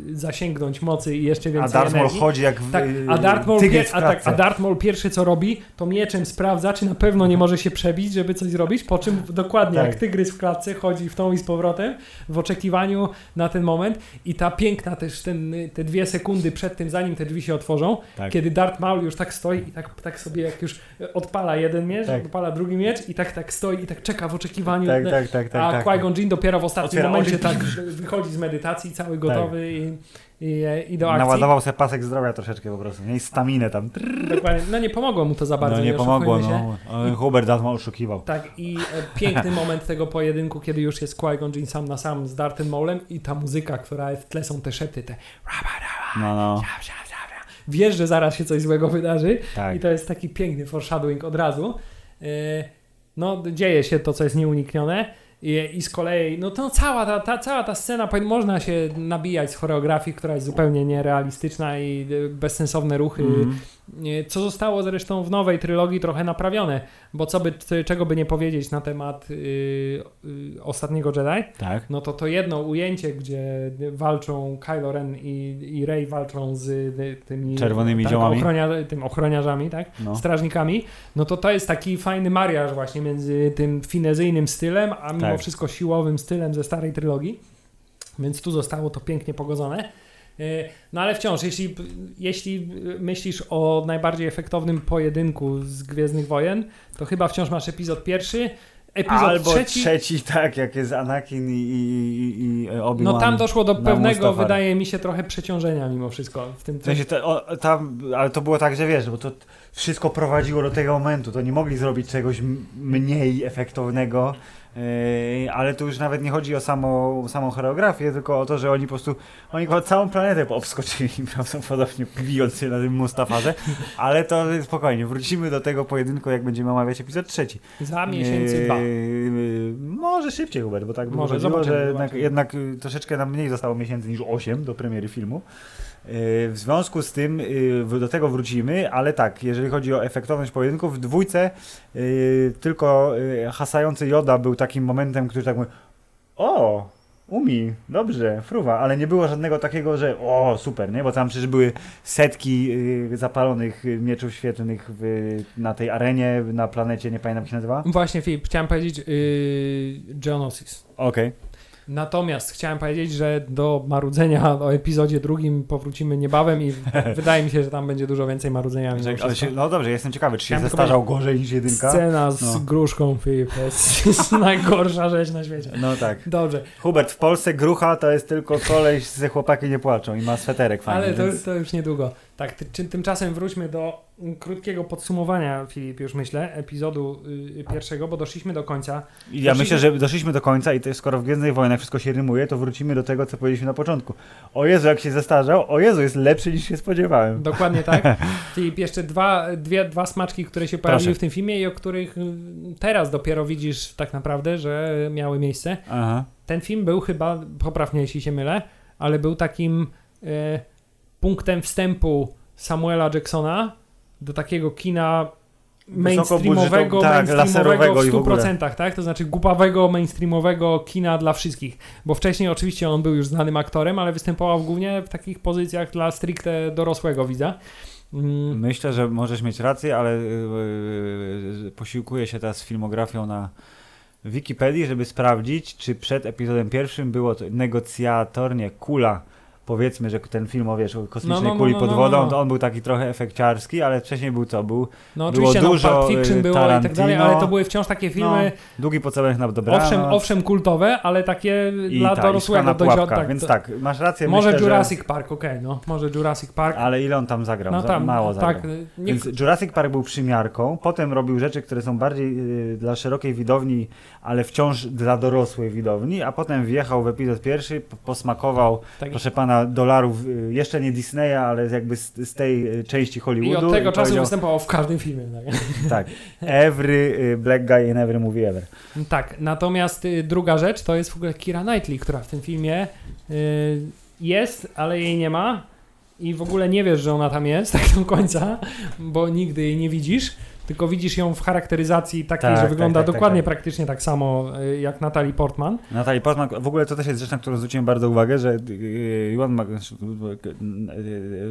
y, y, zasięgnąć mocy i jeszcze A więcej Darth Maul energii. chodzi jak w, Tak, y, a Darth, Maul tygrys pier- w a, tak, a Darth Maul pierwszy co robi, to mieczem sprawdza, czy na pewno nie może się przebić, żeby coś zrobić, po czym dokładnie Tak. jak tygrys w klatce chodzi w tą i z powrotem w oczekiwaniu na ten moment i ta piękna też ten, te dwie sekundy przed tym, zanim te drzwi się otworzą, Tak. kiedy Darth Maul już tak stoi i tak, tak sobie jak już odpala jeden miecz, Tak. odpala drugi miecz i tak tak stoi i tak czeka w oczekiwaniu. Tak, tak, tak, tak. a tak. Qui-Gon Jinn dopiero w ostatnim Otwiera momencie oczy. tak wychodzi z medytacji, cały gotowy i, i, i do akcji. Naładował sobie pasek zdrowia troszeczkę po prostu. Nie? I staminę tam. Dokładnie. No nie pomogło mu to za bardzo. no nie pomogło, oszukujmy się. no. Hubert Darth Maul oszukiwał. Tak, i e, piękny moment tego pojedynku, kiedy już jest Qui-Gon Jinn sam na sam z Darthem Maulem i ta muzyka, która w tle są te szepty, te No, no. wiesz, że zaraz się coś złego wydarzy Tak. i to jest taki piękny foreshadowing od razu. No, dzieje się to, co jest nieuniknione. I, I z kolei, no to cała ta, ta, cała ta scena, można się nabijać z choreografii, która jest zupełnie nierealistyczna i e, bezsensowne ruchy. Nie, Co zostało zresztą w nowej trylogii trochę naprawione, bo co by, czego by nie powiedzieć na temat y, y, ostatniego Jedi, Tak. no to to jedno ujęcie, gdzie walczą Kylo Ren i, i Rey walczą z y, tymi Czerwonymi tak, dziołami. Ochronia, tym ochroniarzami, tak? No. strażnikami, no to to jest taki fajny mariaż właśnie między tym finezyjnym stylem, a mimo wszystko siłowym stylem ze starej trylogii. Więc tu zostało to pięknie pogodzone. E, No ale wciąż, jeśli, jeśli myślisz o najbardziej efektownym pojedynku z Gwiezdnych Wojen, to chyba wciąż masz epizod pierwszy, epizod Albo trzeci. trzeci. tak, jak jest Anakin i, i, i, Obi-Wan. No tam doszło do pewnego, Mustafar. wydaje mi się, trochę przeciążenia mimo wszystko. W tym W sensie to, o, tam, ale to było tak, że wiesz, bo to wszystko prowadziło do tego momentu, to nie mogli zrobić czegoś mniej efektownego, ale tu już nawet nie chodzi o samą, samą choreografię, tylko o to, że oni po prostu, oni chyba całą planetę obskoczyli [laughs] prawdopodobnie bijąc się na tym Mustafarze, ale to spokojnie, wrócimy do tego pojedynku, jak będziemy omawiać epizod trzeci. za miesięcy Yy, dwa. yy, może szybciej, Hubert, bo tak by Może, zobaczymy, że jednak, zobaczymy. jednak y, troszeczkę nam mniej zostało miesięcy niż 8 do premiery filmu. Yy, W związku z tym w- do tego wrócimy, ale tak, jeżeli chodzi o efektowność pojedynków, w dwójce yy, tylko hasający Joda był takim momentem, który tak mówi o, umi, dobrze, fruwa, ale nie było żadnego takiego, że o, super, nie? Bo tam przecież były setki zapalonych mieczów świetlnych w, na tej arenie, na planecie, nie pamiętam jak się nazywa. Właśnie, Filip, chciałem powiedzieć yy, Geonosis. Okej. Natomiast chciałem powiedzieć, że do marudzenia o epizodzie drugim powrócimy niebawem i [laughs] wydaje mi się, że tam będzie dużo więcej marudzenia. wszystko. się, no dobrze, jestem ciekawy, czy się tylko zestarzał gorzej niż jedynka? Scena z No. gruszką, Filip, jest, [laughs] jest najgorsza rzecz na świecie. No tak. Dobrze, Hubert, w Polsce grucha to jest tylko koleś ze chłopaki nie płaczą i ma sweterek fajny. ale to, więc... to już niedługo. Tak, ty, czy, tymczasem wróćmy do krótkiego podsumowania, Filip, już myślę, epizodu y, pierwszego, bo doszliśmy do końca. Ja Doszliśmy- myślę, że doszliśmy do końca i to skoro w Gwiezdnych Wojnach wszystko się rymuje, to wrócimy do tego, co powiedzieliśmy na początku. O Jezu, jak się zestarzał, o Jezu, jest lepszy niż się spodziewałem. Dokładnie tak. [laughs] Filip, jeszcze dwa, dwie, dwa smaczki, które się pojawiły Proszę. w tym filmie i o których y, teraz dopiero widzisz tak naprawdę, że miały miejsce. Aha. ten film był chyba, poprawnie jeśli się mylę, ale był takim e, punktem wstępu Samuela Jacksona do takiego kina mainstreamowego, tak, mainstreamowego w i w ogóle. 100%, tak? To znaczy głupawego, mainstreamowego kina dla wszystkich. Bo wcześniej oczywiście on był już znanym aktorem, ale występował głównie w takich pozycjach dla stricte dorosłego widza. Mm, Myślę, że możesz mieć rację, ale yy, posiłkuję się teraz filmografią na Wikipedii, żeby sprawdzić, czy przed epizodem pierwszym było to negocjator, nie, kula powiedzmy, że ten film o, wiesz, o kosmicznej No, no, no, kuli no, pod no, wodą, no, to on był taki trochę efekciarski, ale wcześniej był co? Był No Było dużo, no, Pulp Fiction y, było i tak dalej, ale to były wciąż takie filmy, Długi pocałunek na dobranoc. owszem, owszem kultowe, ale takie i dla ta, dorosłego. i pułapka, tak, więc tak, masz rację. Może myślę, Jurassic Park, okej, no, może Jurassic Park. Że, ale ile on tam zagrał? no tam, Mało zagrał. tak, nie, Więc Jurassic Park był przymiarką, potem robił rzeczy, które są bardziej y, dla szerokiej widowni, ale wciąż dla dorosłej widowni, a potem wjechał w epizod pierwszy, posmakował, tak, proszę pana, dolarów, y, jeszcze nie Disneya, ale jakby z, z tej y, części I Hollywoodu. od tego czasu powiedział, występował w każdym filmie. Tak. [laughs] Tak, every y, black guy in every movie ever. Tak, natomiast druga rzecz to jest w ogóle Kira Knightley, która w tym filmie jest, ale jej nie ma i w ogóle nie wiesz, że ona tam jest [laughs] tak do końca, bo nigdy jej nie widzisz, tylko widzisz ją w charakteryzacji takiej, Tak, że tak, wygląda tak, tak, dokładnie tak. praktycznie tak samo y, jak Natalie Portman. Natalie Portman, w ogóle to też jest rzecz, na którą zwróciłem bardzo uwagę, że y,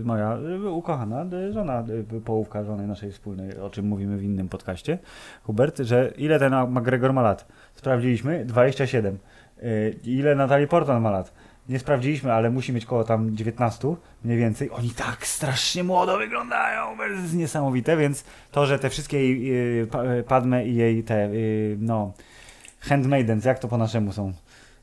moja ukochana żona, połówka żony naszej wspólnej, o czym mówimy w innym podcaście, Hubert, że ile ten McGregor ma lat? Sprawdziliśmy, 27. Y, Ile Natalie Portman ma lat? Nie sprawdziliśmy, ale musi mieć koło tam 19 mniej więcej. Oni tak strasznie młodo wyglądają, to jest niesamowite, więc to, że te wszystkie jej, y, y, Padme i jej te, y, no, handmaidens, jak to po naszemu są?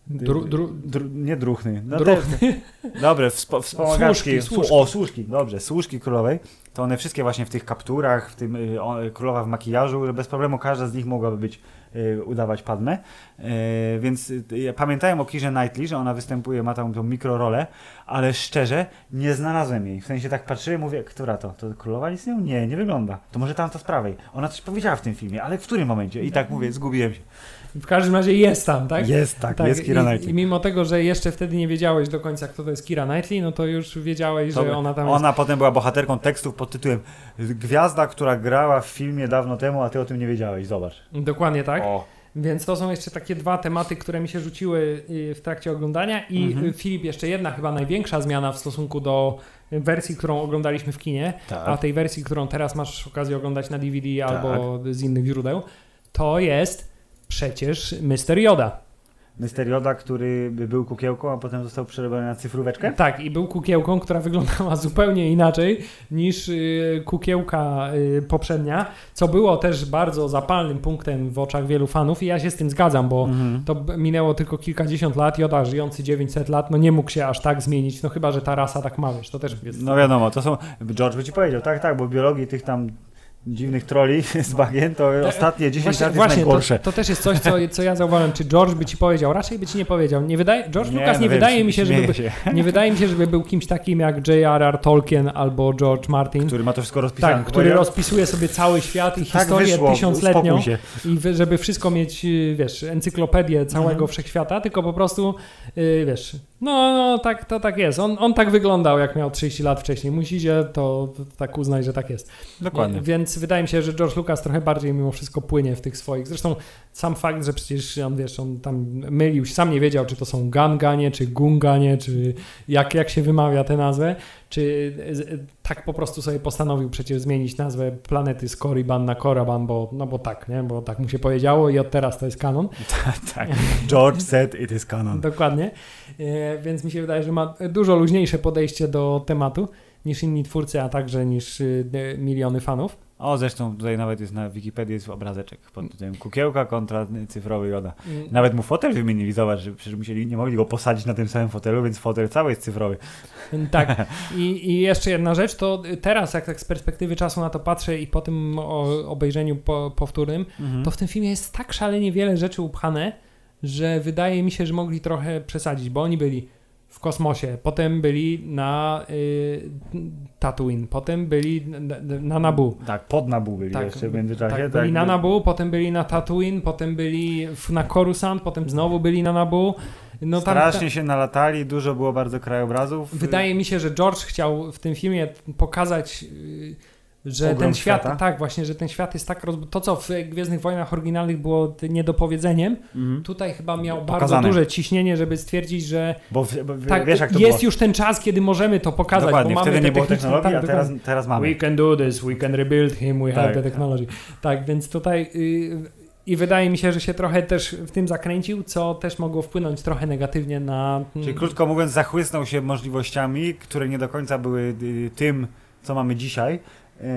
Dru, dru, Dru, nie druchny. No Druchny. Te, dobre, wspo, wspomagaczki. Służki, służki. O, służki, dobrze. Służki królowej. To one wszystkie właśnie w tych kapturach, w tym y, o, królowa w makijażu, bez problemu każda z nich mogłaby być, udawać Padmę. Y, więc y, pamiętałem o Kirze Knightley, że ona występuje, ma tam tą mikrorolę, ale szczerze nie znalazłem jej. W sensie tak patrzyłem, mówię, która to? To królowa jest nią? Nie, nie wygląda. To może tamta z prawej. Ona coś powiedziała w tym filmie, ale w którym momencie? I tak mówię, zgubiłem się. W każdym razie jest tam, tak? Jest, tak, jest Kira i, Knightley. I mimo tego, że jeszcze wtedy nie wiedziałeś do końca, kto to jest Kira Knightley, no to już wiedziałeś, To- że ona tam Ona potem była bohaterką tekstów pod tytułem Gwiazda, która grała w filmie dawno temu, a ty o tym nie wiedziałeś. Zobacz. jest. Dokładnie tak. O. Więc to są jeszcze takie dwa tematy, które mi się rzuciły y, w trakcie oglądania. I Mhm. y, Filip, jeszcze jedna chyba największa zmiana w stosunku do wersji, którą oglądaliśmy w kinie, a Tak. tej wersji, którą teraz masz okazję oglądać na DVD Tak. albo z innych źródeł, to jest przecież Mr. Yoda. Mister Yoda, który by był kukiełką, a potem został przerobiony na cyfróweczkę. Tak, i był kukiełką, która wyglądała [laughs] zupełnie inaczej niż y, kukiełka y, poprzednia, co było też bardzo zapalnym punktem w oczach wielu fanów i ja się z tym zgadzam, bo Mhm. to minęło tylko kilkadziesiąt lat, Joda żyjący 900 lat, no nie mógł się aż tak zmienić, no chyba, że ta rasa tak ma, wiesz, to też jest... No wiadomo, to są. George by ci powiedział, tak, tak, bo biologii tych tam dziwnych troli [laughs] z bagien, to ostatnie 10 Właśnie, lat jest właśnie to, najgorsze. to też jest coś, co, co ja zauważyłem, czy George by ci powiedział, raczej by ci nie powiedział, nie wydaje, George Lucas no nie wiem, wydaje mi się, żeby, by- nie wydaje mi się, żeby był kimś takim jak J.R.R. Tolkien albo George Martin, Który ma to wszystko rozpisane. tak, który rozpisuje sobie cały świat i tak historię wyszło, tysiącletnią się. i żeby wszystko mieć, y, wiesz, encyklopedię całego Mhm. wszechświata, tylko po prostu, y, wiesz, no, no tak, to tak jest. On, on tak wyglądał, jak miał 30 lat wcześniej. Musicie to, to tak uznać, że tak jest. Dokładnie. Więc wydaje mi się, że George Lucas trochę bardziej mimo wszystko płynie w tych swoich. Zresztą sam fakt, że przecież on, wiesz, on tam mylił się, sam nie wiedział, czy to są Ganganie, czy Gunganie, czy jak, jak się wymawia tę nazwę, czy tak po prostu sobie postanowił przecież zmienić nazwę planety z Korriban na Koraban, bo, no bo tak, nie? Bo tak mu się powiedziało i od teraz to jest kanon. [laughs] tak. George said it is canon. Dokładnie. E, więc mi się wydaje, że ma dużo luźniejsze podejście do tematu niż inni twórcy, a także niż de- miliony fanów. O, zresztą tutaj nawet jest na Wikipedii jest obrazeczek pod tytułem Kukiełka kontra cyfrowy Joda. Mm, Nawet mu fotel wymienili, zobacz, że przecież musieli, nie mogli go posadzić na tym samym fotelu, więc fotel cały jest cyfrowy. Tak. [laughs] I, I jeszcze jedna rzecz, to teraz jak tak z perspektywy czasu na to patrzę i po tym obejrzeniu po, powtórnym, to w tym filmie jest tak szalenie wiele rzeczy upchane, że wydaje mi się, że mogli trochę przesadzić, bo oni byli w kosmosie, potem byli na y, Tatooine, potem byli na, na Nabu. Tak, pod Nabu byli Tak, jeszcze w międzyczasie. Tak, byli na Nabu, potem byli na Tatooine, potem byli w, na Coruscant, potem znowu byli na Nabu. No tam, Strasznie się nalatali, dużo było bardzo krajobrazów. Wydaje mi się, że George chciał w tym filmie pokazać y, że Ogrom ten świat, świata. tak właśnie, że ten świat jest tak roz... To, co w Gwiezdnych Wojnach oryginalnych było niedopowedzeniem, Mhm. tutaj chyba miał bardzo Pokazane. duże ciśnienie, żeby stwierdzić, że Bo, w- bo w- tak, wiesz jak to jest było. już ten czas, kiedy możemy to pokazać, Dokładnie, bo mamy wtedy te nie było technologii, tak, a teraz, dokładnie. teraz mamy. We can do this, we can rebuild him, we have Tak. the technology. Tak, więc tutaj y, i wydaje mi się, że się trochę też w tym zakręcił, co też mogło wpłynąć trochę negatywnie na... Czyli krótko mówiąc, zachłysnął się możliwościami, które nie do końca były y, tym, co mamy dzisiaj. Yy,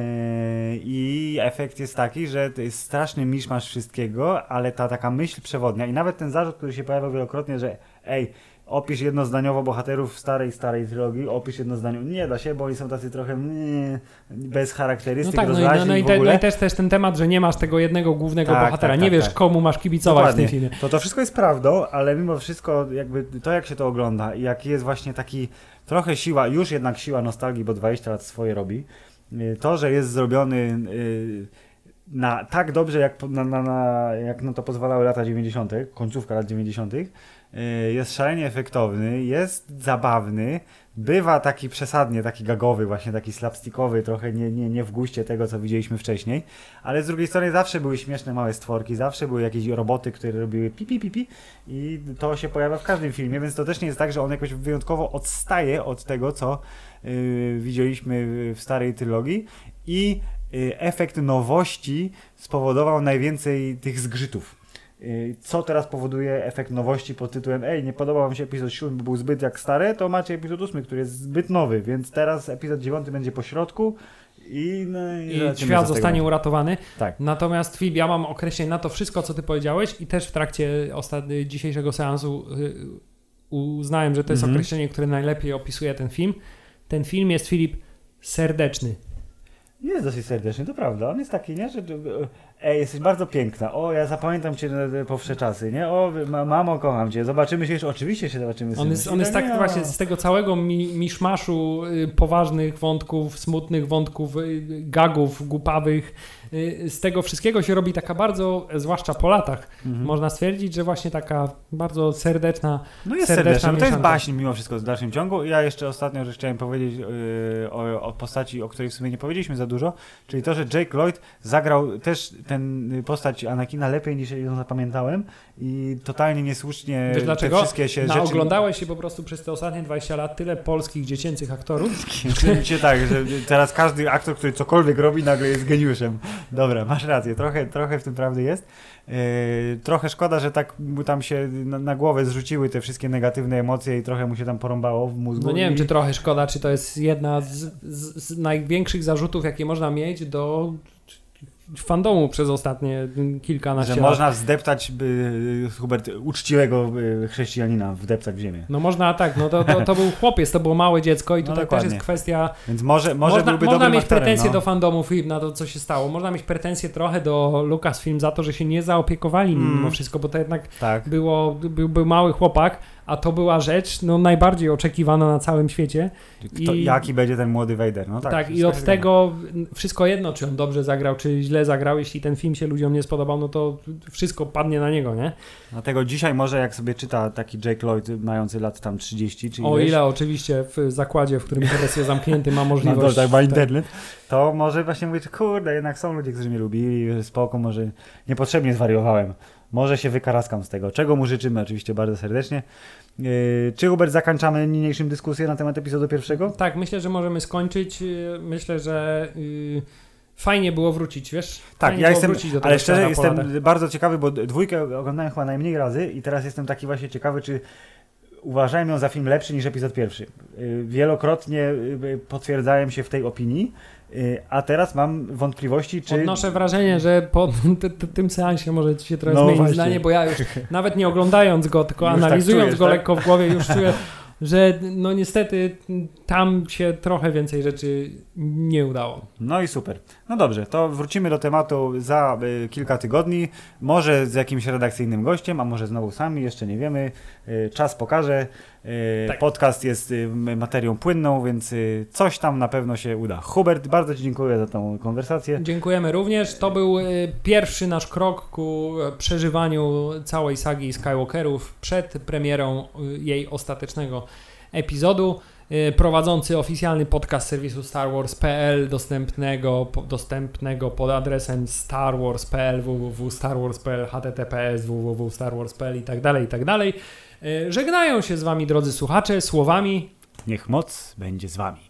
I efekt jest taki, że to jest straszny miszmasz wszystkiego, ale ta taka myśl przewodnia i nawet ten zarzut, który się pojawiał wielokrotnie, że ej, opisz jednozdaniowo bohaterów starej, starej trylogii, opisz jednozdaniowo. Nie da się, bo oni są tacy trochę mm, bez No charakterystyk, tak, no i, no, no, i te, no i też, też ten temat, że nie masz tego jednego głównego Tak, bohatera, tak, nie tak, wiesz tak. komu masz kibicować Dokładnie. w tym filmie. To to wszystko jest prawdą, ale mimo wszystko jakby to jak się to ogląda i jaki jest właśnie taki trochę siła, już jednak siła nostalgii, bo 20 lat swoje robi. Y, To, że jest zrobiony y, na tak dobrze, jak, na, na, na, jak na to pozwalały lata 90., końcówka lat 90., y, jest szalenie efektowny, jest zabawny, bywa taki przesadnie, taki gagowy, właśnie taki slapstickowy, trochę nie, nie, nie w guście tego, co widzieliśmy wcześniej, ale z drugiej strony zawsze były śmieszne małe stworki, zawsze były jakieś roboty, które robiły pi, pi, pi, pi i to się pojawia w każdym filmie, więc to też nie jest tak, że on jakoś wyjątkowo odstaje od tego, co widzieliśmy w starej trylogii i yy, efekt nowości spowodował najwięcej tych zgrzytów. Yy, Co teraz powoduje efekt nowości pod tytułem Ej, nie podobał wam się epizod 7, bo był zbyt jak stary, to macie epizod 8, który jest zbyt nowy, więc teraz epizod 9 będzie po środku i, no, I co świat tego zostanie będzie. uratowany. Tak. Natomiast Filip, ja mam określenie na to wszystko, co ty powiedziałeś i też w trakcie dzisiejszego seansu y, uznałem, że to jest Mhm. określenie, które najlepiej opisuje ten film. Ten film jest, Filip, serdeczny. Jest dosyć serdeczny, to prawda. On jest taki, nie? Że, ej, jesteś bardzo piękna. O, ja zapamiętam cię na po wsze czasy, nie? O, ma, mamo, kocham cię. Zobaczymy się jeszcze. Oczywiście się zobaczymy. On jest, on jest tak Nie, właśnie z tego całego mi, miszmaszu y, poważnych wątków, smutnych wątków, y, gagów głupawych. Y, Z tego wszystkiego się robi taka bardzo, zwłaszcza po latach, Mhm. można stwierdzić, że właśnie taka bardzo serdeczna. No jest serdeczna serdeczny. No to jest baśń mimo wszystko w dalszym ciągu. Ja jeszcze ostatnio rzecz chciałem powiedzieć yy, o, o postaci, o której w sumie nie powiedzieliśmy za dużo, czyli to, że Jake Lloyd zagrał też ten y, postać Anakina lepiej niż ją zapamiętałem i totalnie niesłusznie Wiesz te dlaczego? wszystkie się rzeczy... Naoglądałeś się po prostu przez te ostatnie 20 lat tyle polskich dziecięcych aktorów. [laughs] Się tak, że teraz każdy aktor, który cokolwiek robi, nagle jest geniuszem. Dobra, masz rację, trochę, trochę w tym prawdy jest. Yy, trochę szkoda, że tak mu tam się na, na głowę zrzuciły te wszystkie negatywne emocje i trochę mu się tam porąbało w mózgu. No nie wiem, i... czy trochę szkoda, czy to jest jedna z, z, z największych zarzutów, jakie można mieć do fandomu przez ostatnie kilkanaście Że lat. można wzdeptać, by, Hubert, uczciwego y, chrześcijanina, wdeptać w ziemię. No można tak, no to, to, to był chłopiec, to było małe dziecko i No tutaj też dokładnie. jest kwestia... Więc może, może można byłby można mieć aktorem, pretensje no. do fandomu film na to, co się stało. Można mieć pretensje trochę do Lucasfilm za to, że się nie zaopiekowali Mm. mimo wszystko, bo to jednak Tak. było, był, był mały chłopak, a to była rzecz no, najbardziej oczekiwana na całym świecie. Kto, I- Jaki będzie ten młody Vader? No tak, Tak, i od tego wszystko jedno, czy on dobrze zagrał, czy źle zagrał. Jeśli ten film się ludziom nie spodobał, no to wszystko padnie na niego, nie? Dlatego dzisiaj może jak sobie czyta taki Jake Lloyd mający lat tam 30, czy O ileś, ile oczywiście w zakładzie, w którym teraz jest zamknięty, ma [laughs] no możliwość. to tak ma internet, to może właśnie mówić, kurde, jednak są ludzie, którzy mnie lubili, spoko, może niepotrzebnie zwariowałem. Może się wykaraskam z tego, czego mu życzymy oczywiście bardzo serdecznie. Yy, czy Hubert zakończamy niniejszym dyskusję na temat epizodu pierwszego? Tak, myślę, że możemy skończyć. Yy, Myślę, że yy, fajnie było wrócić, wiesz? Tak, fajnie ja jestem, wrócić do tego ale szczerze jestem bardzo ciekawy, bo dwójkę oglądałem chyba najmniej razy i teraz jestem taki właśnie ciekawy, czy uważałem ją za film lepszy niż epizod pierwszy. Wielokrotnie potwierdzałem się w tej opinii, a teraz mam wątpliwości, czy... Odnoszę wrażenie, że po [laughs] ty, ty, tym seansie może ci się trochę No zmienić właśnie. zdanie, bo ja już [laughs] nawet nie oglądając go, tylko Już tak analizując czujesz, go tak? lekko w głowie, już czuję, [laughs] że no niestety tam się trochę więcej rzeczy nie udało. No i super. No dobrze, to wrócimy do tematu za y, kilka tygodni. Może z jakimś redakcyjnym gościem, a może znowu sami, jeszcze nie wiemy. Y, czas pokaże. Y, Tak. Podcast jest y, materią płynną, więc y, coś tam na pewno się uda. Hubert, bardzo Ci dziękuję za tą konwersację. Dziękujemy również. To był y, pierwszy nasz krok ku e, przeżywaniu całej sagi Skywalkerów przed premierą jej ostatecznego epizodu. Y, prowadzący oficjalny podcast serwisu StarWars.pl dostępnego, po, dostępnego pod adresem starwars.pl, www.starwars.pl, https, www.starwars.pl i tak dalej, i tak dalej. Y, żegnają się z Wami, drodzy słuchacze, słowami Niech moc będzie z Wami.